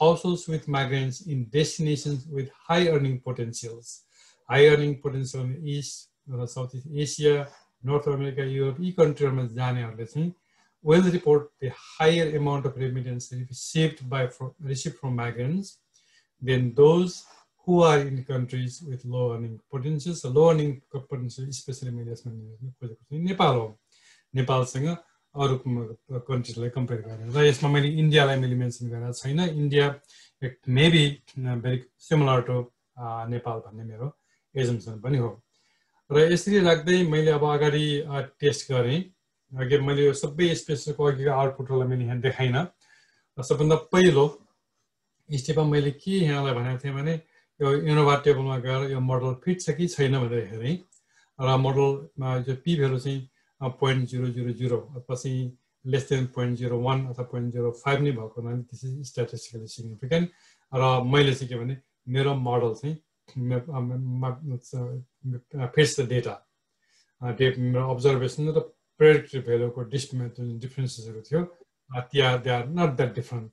households with migrants in destinations with high earning potentials. High earning potential in East, uh, Southeast Asia, North America, Europe, यी कन्ट्रीहरूमा जानेहरूले चाहिँ will report the higher amount of remittance received by received from migrants than those who are in countries with low earning potentials. Low earning potential, especially मैले यसमा खोजेको छु नेपाल हो नेपालसँग अरू कन्ट्रिजलाई कम्पेयर गरेर र यसमा मैले इन्डियालाई मैले मेन्सन गरेको छैन। India maybe very similar to Nepal भन्ने मेरो एजम्सन पनि हो। र यसरी राख्दै मैले अब अगाडि टेस्ट गरेँ। अघि मैले यो सबै स्पेसको अघिको आउटपुटहरूलाई मैले यहाँ देखाइनँ। र सबभन्दा पहिलो स्टेपमा मैले के यहाँलाई भनेको थिएँ भने यो इनोभा टेबलमा गएर यो मोडल फिट छ कि छैन भनेर हेरेँ। र मोडलमा जो पी भेल्यु चाहिँ पोइन्ट जिरो जिरो जिरो पछि less than point zero one अथवा पोइन्ट जिरो फाइभ नै भएको हुनाले दिस इज स्ट्याटिस्टिकली सिग्निफिकेन्ट र मैले चाहिँ के भने मेरो मोडल चाहिँ फिट्स द डेटा डे मेरो अब्जर्भेसन र प्रेडिक्टिभ भेल्युको डिस्टमा जुन डिफ्रेन्सेसहरू थियो त्यहाँ they are not that different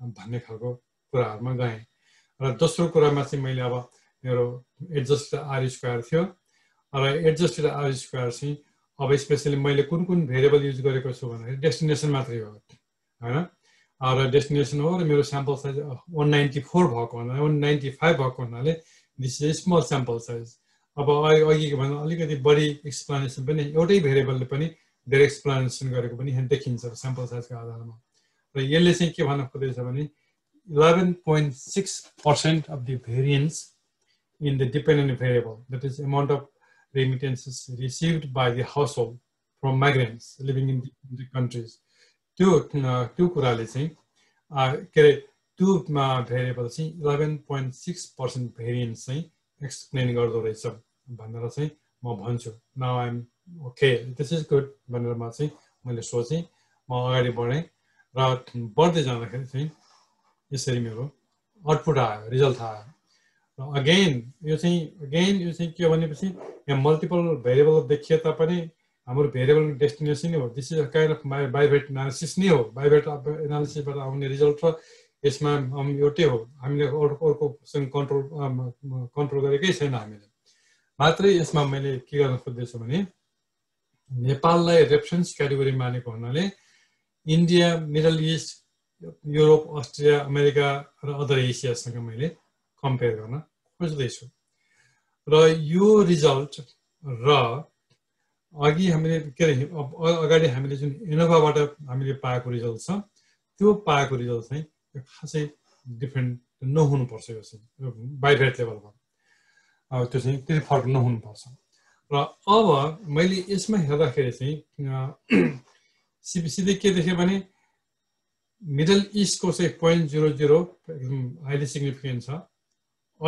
भन्ने खालको कुराहरूमा गएँ। र दोस्रो कुरामा चाहिँ मैले अब मेरो एडजस्टेड आर स्क्वायर थियो। र एडजस्टेड आर स्क्वायर चाहिँ अब स्पेसली मैले कुन कुन भेरिएबल युज गरेको छु भन्दाखेरि डेस्टिनेसन मात्रै हो। होइन? र डेस्टिनेसन हो र मेरो sample size one ninety four भएको हुनाले वान नाइन्टी फाइभ भएको हुनाले this is small sample size अब अघिको भन्दा अलिकति बढी एक्सप्लानेसन पनि एउटै भेरिएबलले पनि धेरै एक्सप्लानेसन गरेको पनि देखिन्छ स्याम्पल साइजको आधारमा। र यसले चाहिँ के भन्न खोज्दैछ भने eleven point six percent of the variance in the dependent variable that is amount of remittances received by the household from migrants living in the countries. त्यो त्यो कुराले चाहिँ के अरे त्यो भेरिएबल चाहिँ eleven point six percent variance चाहिँ explain गर्दो रहेछ भनेर चाहिँ म भन्छु now I'm okay this is good भनेर म चाहिँ मैले सोचेँ म अगाडि बढेँ र बढ्दै जाँदाखेरि चाहिँ यसरी मेरो आउटपुट आयो रिजल्ट आयो अगेन यो चाहिँ अगेन यो चाहिँ के भनेपछि यहाँ मल्टिपल भेरिएबल देखिए तापनि हाम्रो भेरिएबल डेस्टिनेसन हो this is a kind of bi bivariate analysis नै हो बाइभेट एनालिसिसबाट आउने रिजल्ट र यसमा एउटै हो हामीले अर्को अर्कोसँग कन्ट्रोल कन्ट्रोल गरेकै छैन हामीले मात्रै यसमा मैले के गर्न खोज्दैछु भने नेपाललाई रेफरेन्स क्याटेगोरी मानेको हुनाले India Middle East Europe Australia America र अदर एसियासँग मैले कम्पेयर गर्न खोज्दैछु। र यो रिजल्ट र अघि हामीले के अरे अगाडि हामीले जुन इनोभाबाट हामीले पाएको रिजल्ट छ त्यो पाएको रिजल्ट चाहिँ खासै डिफ्रेन्ट नहुनुपर्छ यो चाहिँ बाइभेट लेभलमा त्यो चाहिँ त्यति फरक नहुनुपर्छ। र अब मैले यसमा हेर्दाखेरि चाहिँ सिधै के देखेँ भने मिडल इस्टको चाहिँ पोइन्ट जिरो जिरो एकदम हाइली सिग्निफिकेन्ट छ।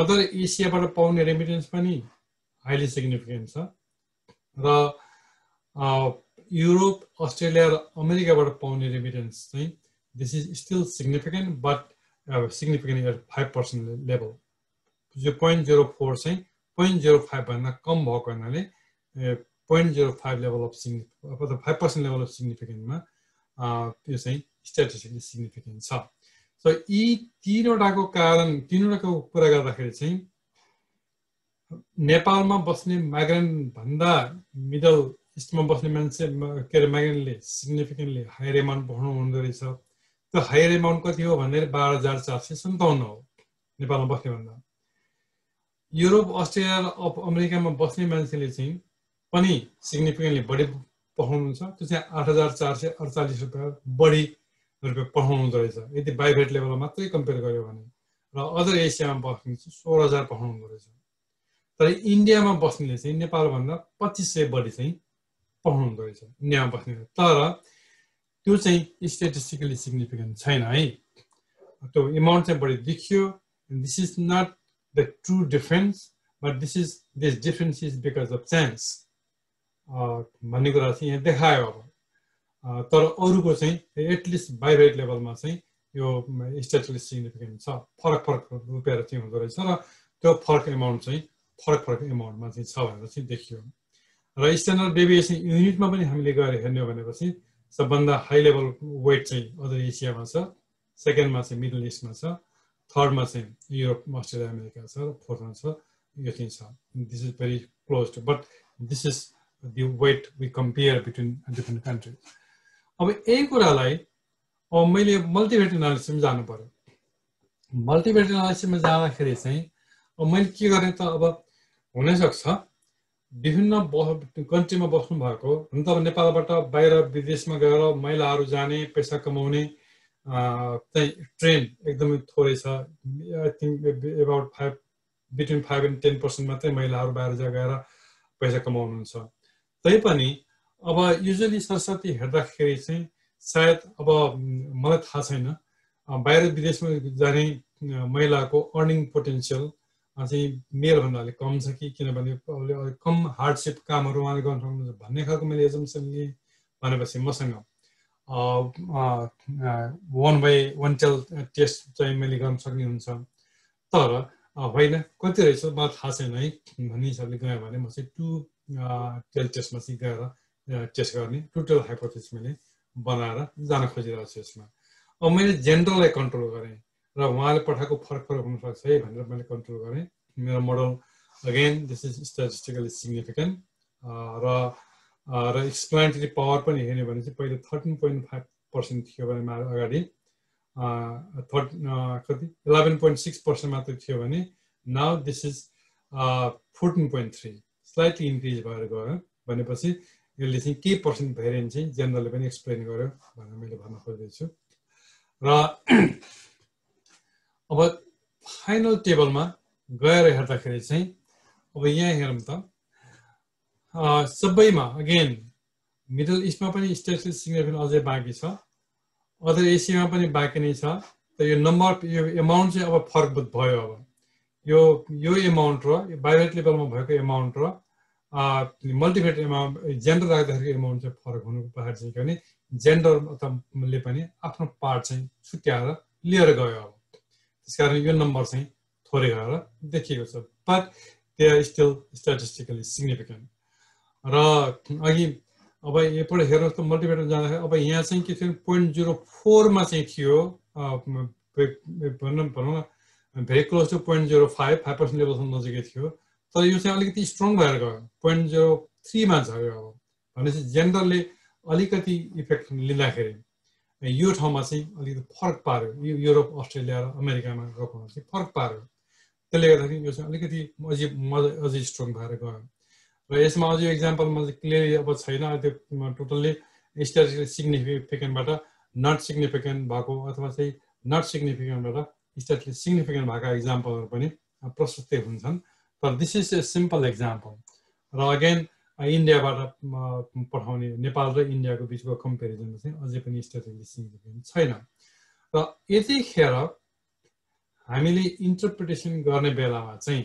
अदर एसियाबाट पाउने रेमिटेन्स पनि हाइली सिग्निफिकेन्ट छ. र युरोप अस्ट्रेलिया र अमेरिकाबाट पाउने रेमिटेन्स चाहिँ this is still significant but significant at five percent level जो पोइन्ट जिरो फोर चाहिँ पोइन्ट जिरो फाइभभन्दा कम भएको हुनाले point zero five level of signi five percent level of सिग्निफिकेन्टमा त्यो चाहिँ स्ट्याटिस्टिकली सिग्निफिकेन्ट छ। सो यी तिनवटाको कारण तिनवटाको कुरा गर्दाखेरि चाहिँ नेपालमा बस्ने माइग्रेन्ट भन्दा मिडल इस्टमा बस्ने मान्छे के अरे माइग्रेन्टले सिग्निफिकेन्टली हायर एमाउन्ट पढाउनु हुँदो रहेछ त्यो हायर एमाउन्ट कति हो भन्दाखेरि बाह्र हजार चार सय सन्ताउन्न हो नेपालमा बस्ने भन्दा युरोप अस्ट्रेलिया र अमेरिकामा बस्ने मान्छेले चाहिँ पनि सिग्निफिकेन्टली बढी पठाउनुहुन्छ त्यो चाहिँ आठ हजार चार सय अडचालिस रुपियाँ बढी रुपियाँ पठाउनु रहेछ यदि बाइभेट लेभलमा मात्रै कम्पेयर गर्यो भने र अदर एसियामा बस्ने चाहिँ सोह्र हजार पठाउनु रहेछ तर इन्डियामा बस्नेले चाहिँ नेपालभन्दा पच्चिस सय बढी चाहिँ पठाउनु हुँदो रहेछ इन्डियामा बस्ने तर त्यो चाहिँ स्टेटिस्टिकली सिग्निफिकेन्ट छैन है। त्यो एमाउन्ट चाहिँ बढी देखियो। This is not the true difference but this is this difference is because of chance भन्ने कुरा चाहिँ यहाँ देखायो अब। तर अरूको चाहिँ एटलिस्ट बाइराइट लेभलमा चाहिँ यो स्ट्याटिकली सिग्निफिकेन्ट छ। फरक फरक रुपियाँ चाहिँ हुँदो रहेछ र त्यो फरक एमाउन्ट चाहिँ फरक फरक एमाउन्टमा चाहिँ छ भनेर चाहिँ देखियो। र स्ट्यान्डर्ड डेभिएसन युनिटमा पनि हामीले गएर हेर्ने हो भनेपछि सबभन्दा हाई लेभल वेट चाहिँ अदर एसियामा छ सेकेन्डमा चाहिँ मिडल इस्टमा छ थर्डमा चाहिँ युरोप अस्ट्रेलिया अमेरिका छ र फोर्थमा छ यो चाहिँ छ। This is very close to but this is the weight we compare between different countries अब यही कुरालाई अब मैले मल्टिभेट एनालिसिसमा जानु पऱ्यो मल्टिभेट एनालिसिसमा जाँदाखेरि चाहिँ अब मैले के गरेँ त अब हुनसक्छ। विभिन्न कन्ट्रीमा बस्नु भएको हुन त अब नेपालबाट बाहिर विदेशमा गएर महिलाहरू जाने पैसा कमाउने चाहिँ ट्रेन एकदमै थोरै छ। I think about five between five and ten percent मात्रै महिलाहरू बाहिर जा गएर पैसा कमाउनुहुन्छ। तैपनि अब युजली सरस्वती हेर्दाखेरि चाहिँ सायद अब मलाई थाहा छैन। बाहिर विदेशमा जाने महिलाको अर्निङ पोटेन्सियल चाहिँ मेरोभन्दा अलिक कम छ कि किनभने अलिक कम हार्डसिप कामहरू उहाँले गर्नु सक्नुहुन्छ भन्ने खालको मैले एजम्सन लिएँ भनेपछि मसँग। One by one tail test चाहिँ मैले गर्न सक्ने हुन्छ। तर होइन कति रहेछ मलाई थाहा छैन है। भन्ने हिसाबले गएँ भने म चाहिँ टु टेल टेस्टमा चाहिँ गएर टेस्ट गर्ने टु टेल हाइपोथेसिस मैले बनाएर जान खोजिरहेको छु यसमा। अब मैले जेनरललाई कन्ट्रोल गरेँ र उहाँले पठाएको फरक फरक हुनसक्छ है भनेर मैले कन्ट्रोल गरेँ। मेरो model again this is statistically significant र र एक्सप्लान्टरी पावर पनि हेर्ने भने चाहिँ पहिले थर्टिन पोइन्ट फाइभ पर्सेन्ट थियो भने अगाडि थर्ट कति इलेभेन पोइन्ट सिक्स पर्सेन्ट मात्रै थियो भने now this is fourteen point three slightly increase भएर गयो। भनेपछि यसले चाहिँ के पर्सेन्ट भेरिएन्ट चाहिँ जेनरलले पनि एक्सप्लेन गर्यो भनेर मैले भन्न खोज्दैछु र अब फाइनल टेबलमा गएर हेर्दाखेरि चाहिँ अब यहाँ हेरौँ त सबैमा अगेन मिडल इस्टमा पनि स्टेट सिग्निफिकेन्ट अझै बाँकी छ अदर एसियामा पनि बाँकी नै छ त यो नम्बर यो एमाउन्ट चाहिँ अब फरक भयो अब यो यो एमाउन्ट र बायोट लेभलमा भएको एमाउन्ट र मल्टिभेट एमाउन्ट जेन्डर राख्दाखेरि एमाउन्ट चाहिँ फरक हुनुको पछाडि चाहिँ के भने जेन्डरले पनि आफ्नो पार्ट चाहिँ छुट्याएर लिएर गयो अब। त्यस कारण यो नम्बर चाहिँ थोरै भएर देखिएको छ। But they are still statistically significant र अघि अब यहाँबाट हेर्नुहोस् त मल्टिप्लेटर जाँदाखेरि अब यहाँ चाहिँ के थियो पोइन्ट जिरो फोरमा चाहिँ थियो। भनौँ भनौँ न very close to point zero five five percent लेभलसम्म नजिकै थियो? तर यो चाहिँ अलिकति स्ट्रङ भएर गयो। पोइन्ट जिरो थ्रीमा झऱ्यो अब। भनेपछि जेन्डरले अलिकति इफेक्ट लिँदाखेरि यो ठाउँमा चाहिँ अलिकति फरक पार्यो। यो युरोप अस्ट्रेलिया र अमेरिकामा गएको चाहिँ फरक पार्यो। त्यसले गर्दाखेरि यो चाहिँ अलिकति अझै अझै स्ट्रङ भएर गयो। र यसमा अझै इक्जाम्पलमा चाहिँ क्लियरली अब छैन। त्यो टोटल्ली स्ट्याटिस्टिकल सिग्निफिकेन्टबाट नट सिग्निफिकेन्ट भएको अथवा चाहिँ नट सिग्निफिकेन्टबाट स्ट्याटिस्टिकल सिग्निफिकेन्ट भएको इक्जाम्पलहरू पनि प्रशस्तै हुन्छन्। तर this is a simple example र अगेन इन्डियाबाट पठाउने नेपाल र इन्डियाको बिचको कम्पेरिजनमा चाहिँ अझै पनि स्ट्राटेजी सिग्निफिकेन्ट छैन। र यतिखेर हामीले इन्टरप्रिटेसन गर्ने बेलामा चाहिँ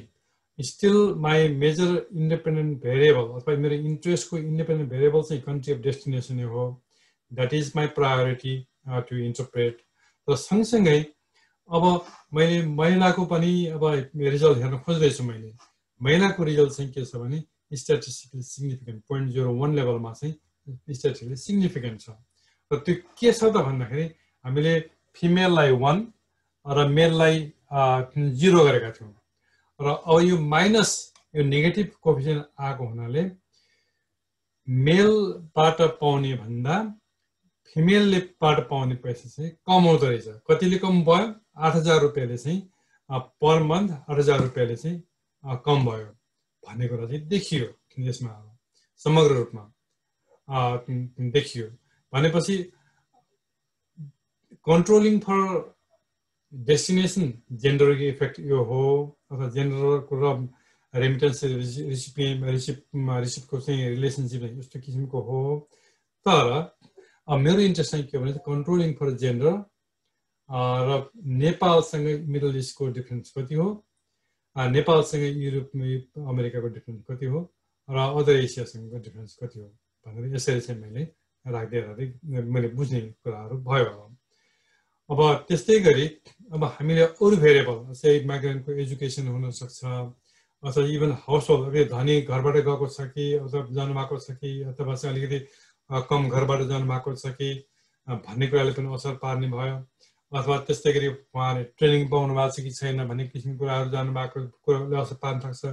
still my major independent variable अथवा मेरो इन्ट्रेस्टको इन्डिपेन्डेन्ट भेरिएबल चाहिँ कन्ट्री अफ डेस्टिनेसन हो। That is my priority to interpret र सँगसँगै अब मैले महिलाको पनि अब रिजल्ट हेर्न खोज्दैछु मैले। महिलाको रिजल्ट चाहिँ के छ भने statistically significant point zero one लेभलमा चाहिँ स्ट्याटिस्टिकली सिग्निफिकेन्ट छ। र त्यो के छ त भन्दाखेरि हामीले फिमेललाई वान र मेललाई जिरो गरेका थियौँ। र अब यो माइनस यो नेगेटिभ कोफिसियन्ट आएको हुनाले मेलबाट पाउने भन्दा फिमेललेबाट पाउने पैसा चाहिँ कम आउँदो रहेछ। कतिले कम भयो? आठ हजार रुपियाँले चाहिँ पर मन्थ आठ हजार रुपियाँले चाहिँ कम भयो भन्ने कुरा चाहिँ देखियो यसमा समग्र रूपमा। देखियो। भनेपछि कन्ट्रोलिङ फर डेस्टिनेसन जेन्डरको इफेक्ट यो हो अथवा जेन्डरको र रेमिटेन्स रिसिपि रिसिप रिसिपको चाहिँ रिलेसनसिप यस्तो किसिमको हो। तर मेरो इन्ट्रेस्ट चाहिँ के भने कन्ट्रोलिङ फर जेन्डर र नेपालसँग मिडल इस्टको डिफ्रेन्स कति हो? नेपालसँग युरोप अमेरिकाको डिफ्रेन्स कति हो? र अदर एसियासँगको डिफ्रेन्स कति हो? भनेर यसरी चाहिँ मैले राख्दै राख्दै मैले बुझ्ने कुराहरू भयो अब। त्यस्तै गरी अब हामीले अरू भेरिएबल जस्तै माइग्रेन्टको एजुकेसन हुनसक्छ अथवा इभन हाउस होल्ड अब धनी घरबाट गएको छ कि अथवा जानुभएको छ कि अथवा चाहिँ अलिकति कम घरबाट जानुभएको छ कि भन्ने कुराले पनि असर पार्ने भयो। अथवा त्यस्तै गरी उहाँले ट्रेनिङ पाउनु भएको छ कि छैन भन्ने किसिमको कुराहरू जानुभएको कुराले असर पार्न सक्छ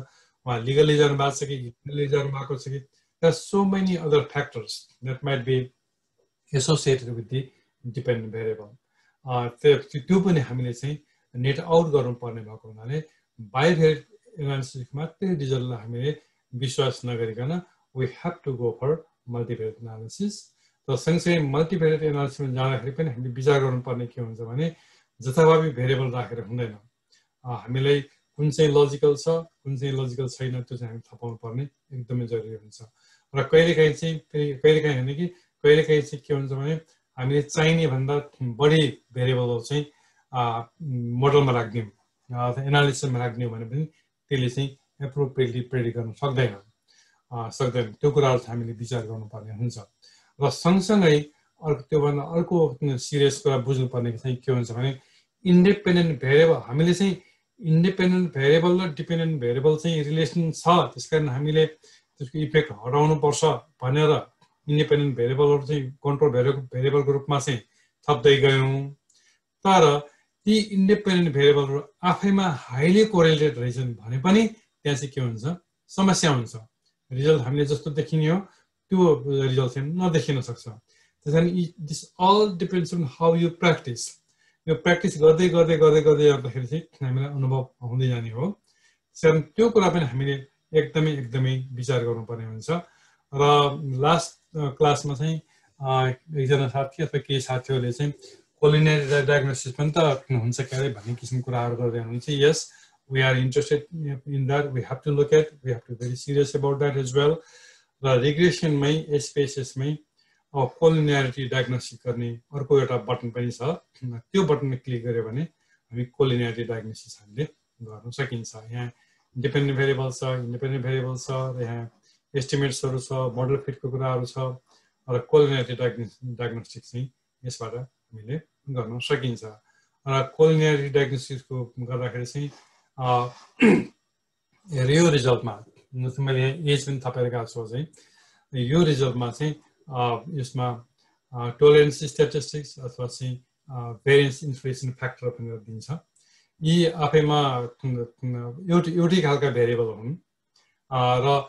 उहाँ लिगली जानुभएको छ कि लिगली जानुभएको छ कि? There are so many other factors that might be associated with the dependent variable. त्यो पनि हामीले चाहिँ नेट आउट गर्नुपर्ने भएको हुनाले बायोभेरिट एनालिसिसमा त्यो रिजल्टलाई हामीले विश्वास नगरिकन we have to go for multivariate analysis र सँगसँगै मल्टिभेरिट एनालिसिसमा जाँदाखेरि पनि हामीले विचार गर्नुपर्ने के हुन्छ भने जथाभावी भेरिएबल राखेर हुँदैन हामीलाई कुन चाहिँ लजिकल छ कुन चाहिँ लजिकल छैन त्यो चाहिँ हामी थाहा पाउनु पर्ने एकदमै जरुरी हुन्छ र कहिलेकाहीँ चाहिँ फेरि कहिलेकाहीँ होइन कि कहिलेकाहीँ चाहिँ के हुन्छ भने हामीले चाहिने भन्दा बढी भेरिएबलहरू चाहिँ मोडलमा राखिदिउँ अथवा एनालिसिसमा राखिदिउँ भने पनि त्यसले चाहिँ एप्रोप्रिएटली प्रेडिक्ट गर्न सक्दैन सक्दैन त्यो कुराहरू चाहिँ हामीले विचार गर्नुपर्ने हुन्छ र सँगसँगै अर्को त्योभन्दा अर्को सिरियस कुरा बुझ्नुपर्ने चाहिँ के हुन्छ भने इन्डिपेन्डेन्ट भेरिएबल हामीले चाहिँ इन्डिपेन्डेन्ट भेरिएबल र डिपेन्डेन्ट भेरिएबल चाहिँ रिलेसन छ त्यस कारण हामीले त्यसको इफेक्ट हटाउनुपर्छ भनेर इन्डिपेन्डेन्ट भेरिएबलहरू चाहिँ कन्ट्रोल भेरि भेरिएबलको रूपमा चाहिँ थप्दै गयौँ। तर ती इन्डिपेन्डेन्ट भेरिएबलहरू आफैमा हाइली कोरेलेटेड रहेछन् भने पनि त्यहाँ चाहिँ के हुन्छ? समस्या हुन्छ। रिजल्ट हामीले जस्तो देखिने हो। त्यो रिजल्ट चाहिँ नदेखिन सक्छ त्यस कारण this all depends on how you practice यो प्र्याक्टिस गर्दै गर्दै गर्दै गर्दै जाँदाखेरि चाहिँ हामीलाई अनुभव हुँदै जाने हो त्यस त्यो कुरा पनि हामीले एकदमै एकदमै विचार गर्नुपर्ने हुन्छ र लास्ट क्लासमा चाहिँ एकजना साथी अथवा केही साथीहरूले चाहिँ कोलिनेरी डायग्नोसिस पनि त हुन्छ क्यारे भन्ने किसिमको कुराहरू गर्दै हुनुहुन्छ यस we are interested in that we have to look at we have to very serious about that is well र रिग्रेसनमै एसपिएसएसमै अब कोलिनियारिटी डायग्नोसिस गर्ने अर्को एउटा बटन पनि छ। त्यो बटनमा क्लिक गऱ्यो भने हामी कोलिनियारिटी डायग्नोसिस हामीले गर्न सकिन्छ। यहाँ डिपेन्डेन्ट भेरिएबल छ इन्डिपेन्डेन्ट भेरिएबल छ र यहाँ एस्टिमेट्सहरू छ मोडल फिटको कुराहरू छ र कोलिनियरिटी डायग्नो डायग्नोस्टिक चाहिँ यसबाट हामीले गर्न सकिन्छ। र कोलिनियरिटी डायग्नोस्टिक्सको गर्दाखेरि चाहिँ यो रिजल्टमा मैले एज पनि थपेर गएको छु चाहिँ। यो रिजल्टमा चाहिँ यसमा टोलेरेन्स स्ट्याटिस्टिक्स अथवा चाहिँ भेरिएन्स इन्फ्लेसन फ्याक्टर भनेर दिन्छ। यी आफैमा एउटै एउटै खालका भेरिएबल हुन्। र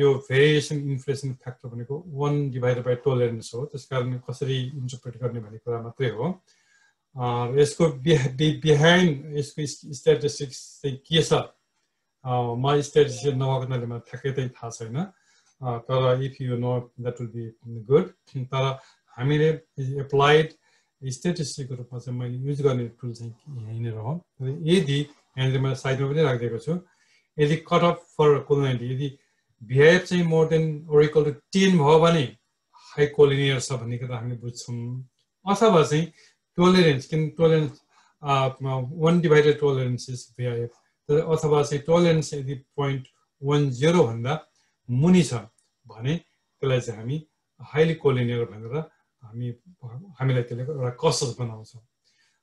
यो भेरिएसन इन्फ्लेसन फ्याक्टर भनेको वान डिभाइडेड बाई टोलेरेन्स हो। त्यस कारण कसरी इन्टरप्रेट गर्ने भन्ने कुरा मात्रै हो। यसको बिहाइन्ड यसको स्ट्याटिस्टिक्स चाहिँ के छ? म स्ट्याटिस्टिक्स नभएको हुनाले मलाई ठ्याक्कै चाहिँ थाहा छैन तर if you know that will be good तर हामीले एप्लाइड स्ट्याटिस्टिकको रूपमा चाहिँ मैले युज गर्ने टुल चाहिँ यहीँनिर हो यदि यहाँनिर मैले साइडमा पनि राखिदिएको छु यदि कट अफ फर कोलिनाइटी यदि भिआइएफ चाहिँ more than or equal to ten भयो भने हाई कोलिनियर छ भन्ने कुरा हामीले बुझ्छौँ अथवा चाहिँ टोलेरेन्स किन tolerance one divided tolerance is VIF अथवा चाहिँ टोलेरेन्स यदि पोइन्ट वान जेरोभन्दा मुनि छ भने त्यसलाई चाहिँ हामी हाइली कोलिनियर भनेर हामी हामीलाई त्यसले एउटा कसस बनाउँछ।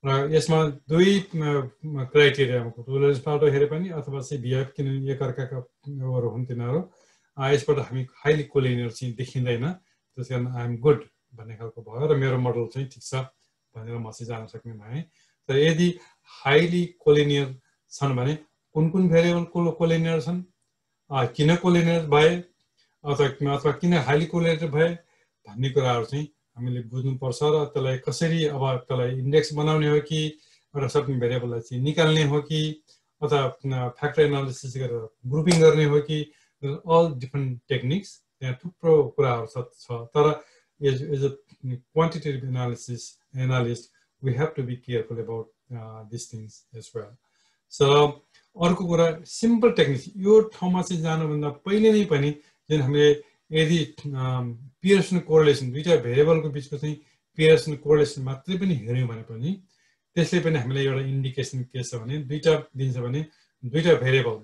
र यसमा दुई क्राइटेरिया टोलरेन्सबाट हेरे पनि अथवा चाहिँ भिएफ किन एकअर्काका उयोहरू हुन् तिनीहरू यसबाट हामी हाइली कोलिनियर चाहिँ देखिँदैन। त्यस कारण आइएम गुड भन्ने खालको भयो र मेरो मोडल चाहिँ ठिक छ भनेर म चाहिँ जान सक्ने भएँ। तर यदि हाइली कोलिनियर छन् भने कुन कुन भेरिएबल कोलिनियर छन्? किन कोलिनियर भए? अथवा अथवा किन हाइली कोलिनियर भए? भन्ने कुराहरू चाहिँ हामीले बुझ्नुपर्छ र त्यसलाई कसरी अब त्यसलाई इन्डेक्स बनाउने हो कि एउटा सर्टन भेरिएबललाई चाहिँ निकाल्ने हो कि? अथवा फ्याक्टर एनालिसिस गरेर ग्रुपिङ गर्ने हो कि? अल डिफ्रेन्ट टेक्निक्स त्यहाँ थुप्रो कुराहरू छ तर as as a quantitative analysis analyst we have to be careful about this things as well so अर्को कुरा सिम्पल टेक्निक्स यो ठाउँमा चाहिँ जानुभन्दा पहिले नै पनि जुन हामीले यदि पियर्सन कोरिलेसन दुइटा भेरिएबलको बिचको चाहिँ पियर्सन कोरिलेसन मात्रै पनि हेऱ्यौँ भने पनि त्यसले पनि हामीलाई एउटा इन्डिकेसन के छ भने दुइटा दिन्छ भने दुइटा भेरिएबल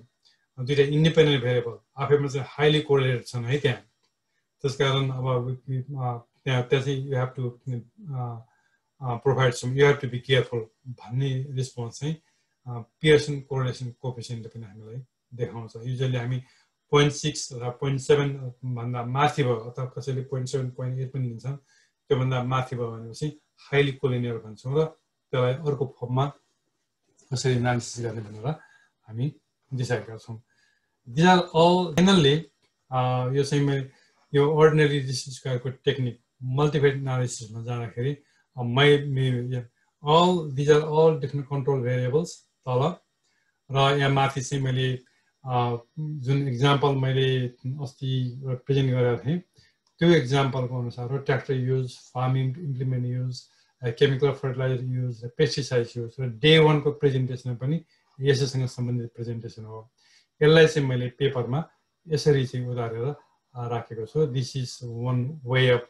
दुइटा इन्डिपेन्डेन्ट भेरिएबल आफैमा चाहिँ हाइली कोरिलेटेड छन् है त्यहाँ। त्यस कारण अब त्यहाँ त्यहाँ चाहिँ you have to provide some you have to be careful भन्ने रेस्पोन्स चाहिँ पियर्सन कोरिलेसन कोफिसियन्टले पनि हामीलाई देखाउँछ युजली हामी पोइन्ट सिक्स र पोइन्ट सेभेनभन्दा माथि भयो अथवा कसैले पोइन्ट सेभेन पोइन्ट एट पनि लिन्छन्। त्योभन्दा माथि भयो भनेपछि हाइली कोलिनियर भन्छौँ र त्यसलाई अर्को फर्ममा कसरी एनालिसिस गर्ने भनेर हामी डिसाइड गर्छौँ। दिज आर अल फाइनल्ली यो चाहिँ मैले यो अर्डिनरी स्क्वायरको टेक्निक मल्टिफाइड एनालिसिसमा जाँदाखेरि मै all these are all different control variables तल र यहाँ माथि चाहिँ मैले जुन इक्जाम्पल मैले अस्ति प्रेजेन्ट गरेको थिएँ त्यो इक्जाम्पलको अनुसार tractor use farming implement use chemical fertilizer use pesticides use र डे वानको प्रेजेन्टेसन पनि यसैसँग सम्बन्धित प्रेजेन्टेसन हो यसलाई चाहिँ मैले पेपरमा यसरी चाहिँ उदारेर राखेको छु this is one way of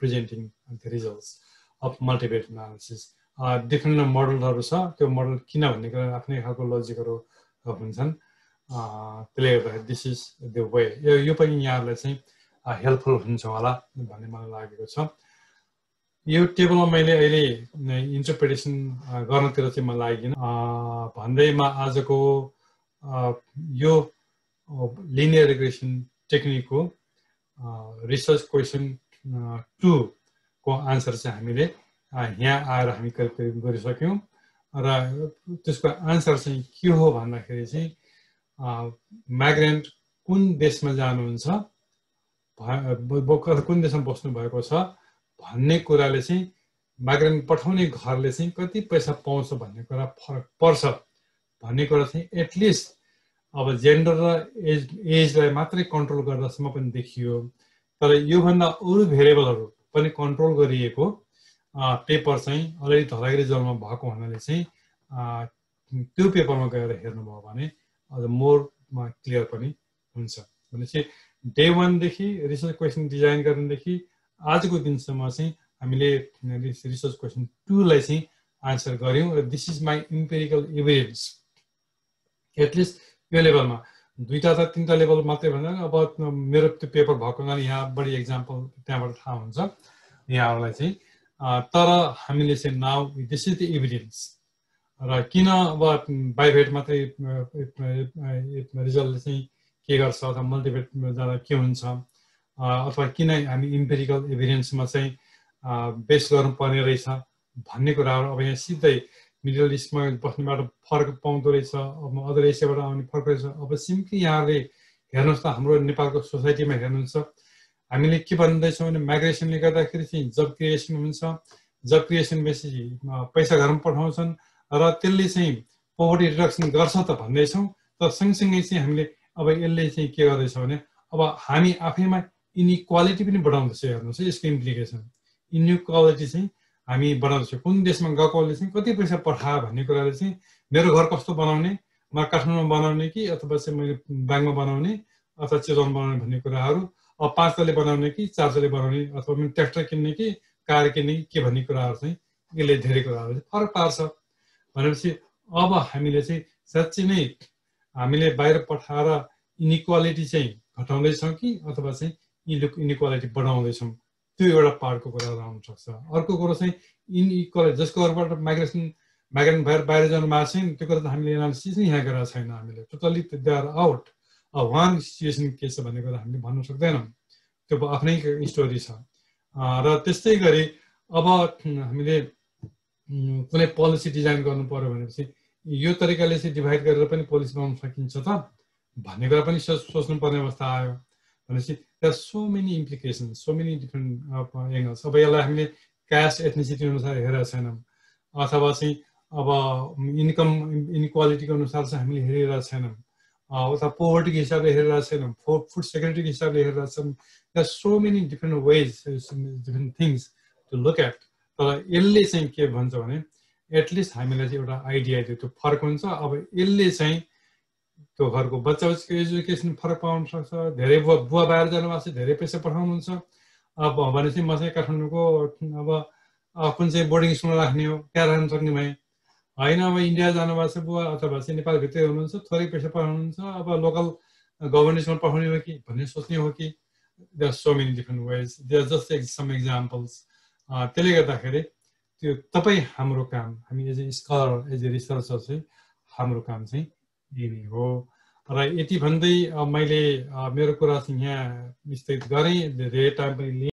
presenting the results of multivariate analysis different मोडलहरू छ। त्यो मोडल किन भन्ने कुरा आफ्नै खालको लजिकहरू हुन्छन्। त्यसले गर्दाखेरि दिस इज द वे यो यो पनि यहाँहरूलाई चाहिँ हेल्पफुल हुन्छ होला भन्ने मलाई लागेको छ। यो टेबलमा मैले अहिले इन्टरप्रिटेसन गर्नतिर चाहिँ म लागिनँ। भन्दैमा आजको यो लिनियर रिग्रेसन टेक्निकको रिसर्च क्वेसन टूको आन्सर चाहिँ हामीले यहाँ आएर हामी करिब गरिसक्यौँ। र त्यसको आन्सर चाहिँ के हो भन्दाखेरि चाहिँ माइग्रेन्ट कुन देशमा जानुहुन्छ कुन देशमा बस्नु भएको छ भन्ने कुराले चाहिँ माइग्रेन्ट पठाउने घरले चाहिँ कति पैसा पाउँछ भन्ने कुरा फरक पर्छ। भन्ने कुरा चाहिँ एटलिस्ट अब जेन्डर र एज एजलाई मात्रै कन्ट्रोल गर्दासम्म पनि देखियो। तर योभन्दा अरू भेरिएबलहरू पनि कन्ट्रोल गरिएको पेपर चाहिँ अलरेडी धलागिरी जलमा भएको हुनाले चाहिँ त्यो पेपरमा गएर हेर्नुभयो भने अझ मोरमा क्लियर पनि हुन्छ। भनेपछि डे वानदेखि रिसर्च क्वेसन डिजाइन गर्नेदेखि आजको दिनसम्म चाहिँ हामीले रिसर्च क्वेसन टूलाई चाहिँ आन्सर गऱ्यौँ र this is my empirical evidence at least यो लेभलमा। दुईवटा त तिनवटा लेभल मात्रै भन्दा अब मेरो त्यो पेपर भएको हुनाले यहाँ बढी इक्जाम्पल त्यहाँबाट थाहा हुन्छ। यहाँहरूलाई चाहिँ तर हामीले चाहिँ now this is the evidence र किन अब बाइभेट मात्रै रिजल्टले चाहिँ के गर्छ अथवा मल्टिभेट जाँदा के हुन्छ अथवा किन हामी इम्पेरिकल इभिडेन्समा चाहिँ बेस गर्नुपर्ने रहेछ भन्ने कुराहरू अब यहाँ सिधै मिडल इस्टमा बस्नेबाट फरक पाउँदो रहेछ अब अदर एसियाबाट आउने फरक रहेछ अब सिम्पली यहाँहरूले हेर्नुहोस् त हाम्रो नेपालको सोसाइटीमा हेर्नुहुन्छ हामीले के भन्दैछौँ भने माइग्रेसनले गर्दाखेरि चाहिँ जब क्रिएसन हुन्छ। जब क्रिएसन बेसी पैसा घरमा पठाउँछन् र त्यसले चाहिँ पोभर्टी रिडक्सन गर्छ त भन्दैछौँ तर सँगसँगै चाहिँ हामीले अब यसले चाहिँ के गर्दैछ भने अब हामी आफैमा इनिक्वालिटी पनि बढाउँदैछ हेर्नुहोस् यसको इम्प्लिकेसन इनइक्वालिटी चाहिँ हामी बनाउँदैछौँ कुन देशमा गएकोले चाहिँ कति पैसा पठायो भन्ने कुराले चाहिँ मेरो घर कस्तो बनाउने म काठमाडौँमा बनाउने कि अथवा चाहिँ मैले ब्याङ्कमा बनाउने अथवा चिजन बनाउने भन्ने कुराहरू अब पाँच तले बनाउने कि चार तले बनाउने अथवा ट्र्याक्टर किन्ने कि कार किन्ने के भन्ने कुराहरू चाहिँ यसले धेरै कुराहरू चाहिँ फरक पार्छ। भनेपछि अब हामीले चाहिँ साँच्चै नै हामीले बाहिर पठाएर इनिक्वालिटी चाहिँ घटाउँदैछौँ कि अथवा चाहिँ इनिक्वालिटी बढाउँदैछौँ? त्यो एउटा पार्टको कुराहरू आउन सक्छ अर्को कुरो चाहिँ इनइक्वल जसको घरबाट माइग्रेसन माइग्रेन्ट भएर बाहिर जानु भएको छैन त्यो कुरा त हामीले एनालिसिस नै यहाँ गरेको छैन हामीले। Totally they are out one situation के छ भन्ने कुरा हामीले भन्नु सक्दैनौँ। त्यो आफ्नै स्टोरी छ। र त्यस्तै गरी अब हामीले कुनै पोलिसी डिजाइन गर्नु पऱ्यो भनेपछि यो तरिकाले चाहिँ डिभाइड गरेर पनि पोलिसी बनाउन सकिन्छ त भन्ने कुरा पनि सोच्नु पर्ने अवस्था आयो। भनेपछि so many implications, so many different uh, angles. अब यसलाई हामीले कास्ट एथनिसिटी अनुसार हेरेका छैनौँ। अथवा चाहिँ अब इन्कम इनइक्वालिटीको अनुसार चाहिँ हामीले हेरिरहेको छैनौँ। अथवा पोभर्टीको हिसाबले हेरिरहेको छैनौँ फुड सेक्युरिटीको हिसाबले हेरिरहेको छौँ there so many different ways different things to look at तर यसले चाहिँ के भन्छ भने एटलिस्ट हामीलाई चाहिँ एउटा आइडिया दियो त्यो फरक हुन्छ। अब यसले चाहिँ त्यो घरको बच्चा बच्चीको एजुकेसन फरक पाउन सक्छ धेरै बुवा बुवा बाहिर जानुभएको छ धेरै पैसा पठाउनुहुन्छ। अब भनेपछि म चाहिँ काठमाडौँको अब कुन चाहिँ बोर्डिङ स्कुलमा राख्ने हो त्यहाँ राख्न सक्ने भएँ। होइन अब इन्डिया जानुभएको छ बुवा अथवा चाहिँ नेपालभित्रै हुनुहुन्छ थोरै पैसा पठाउनुहुन्छ अब लोकल गभर्नेन्समा पठाउने हो कि भन्ने सोच्ने हो कि there so many different ways there just some examples त्यसले गर्दाखेरि त्यो तपाईँ हाम्रो काम हामी as a scholar as a researcher चाहिँ हाम्रो काम चाहिँ यही हो। र यति भन्दै मैले मेरो कुरा चाहिँ यहाँ विस्तृत गरेँ। धेरै टाइम पनि लिएँ।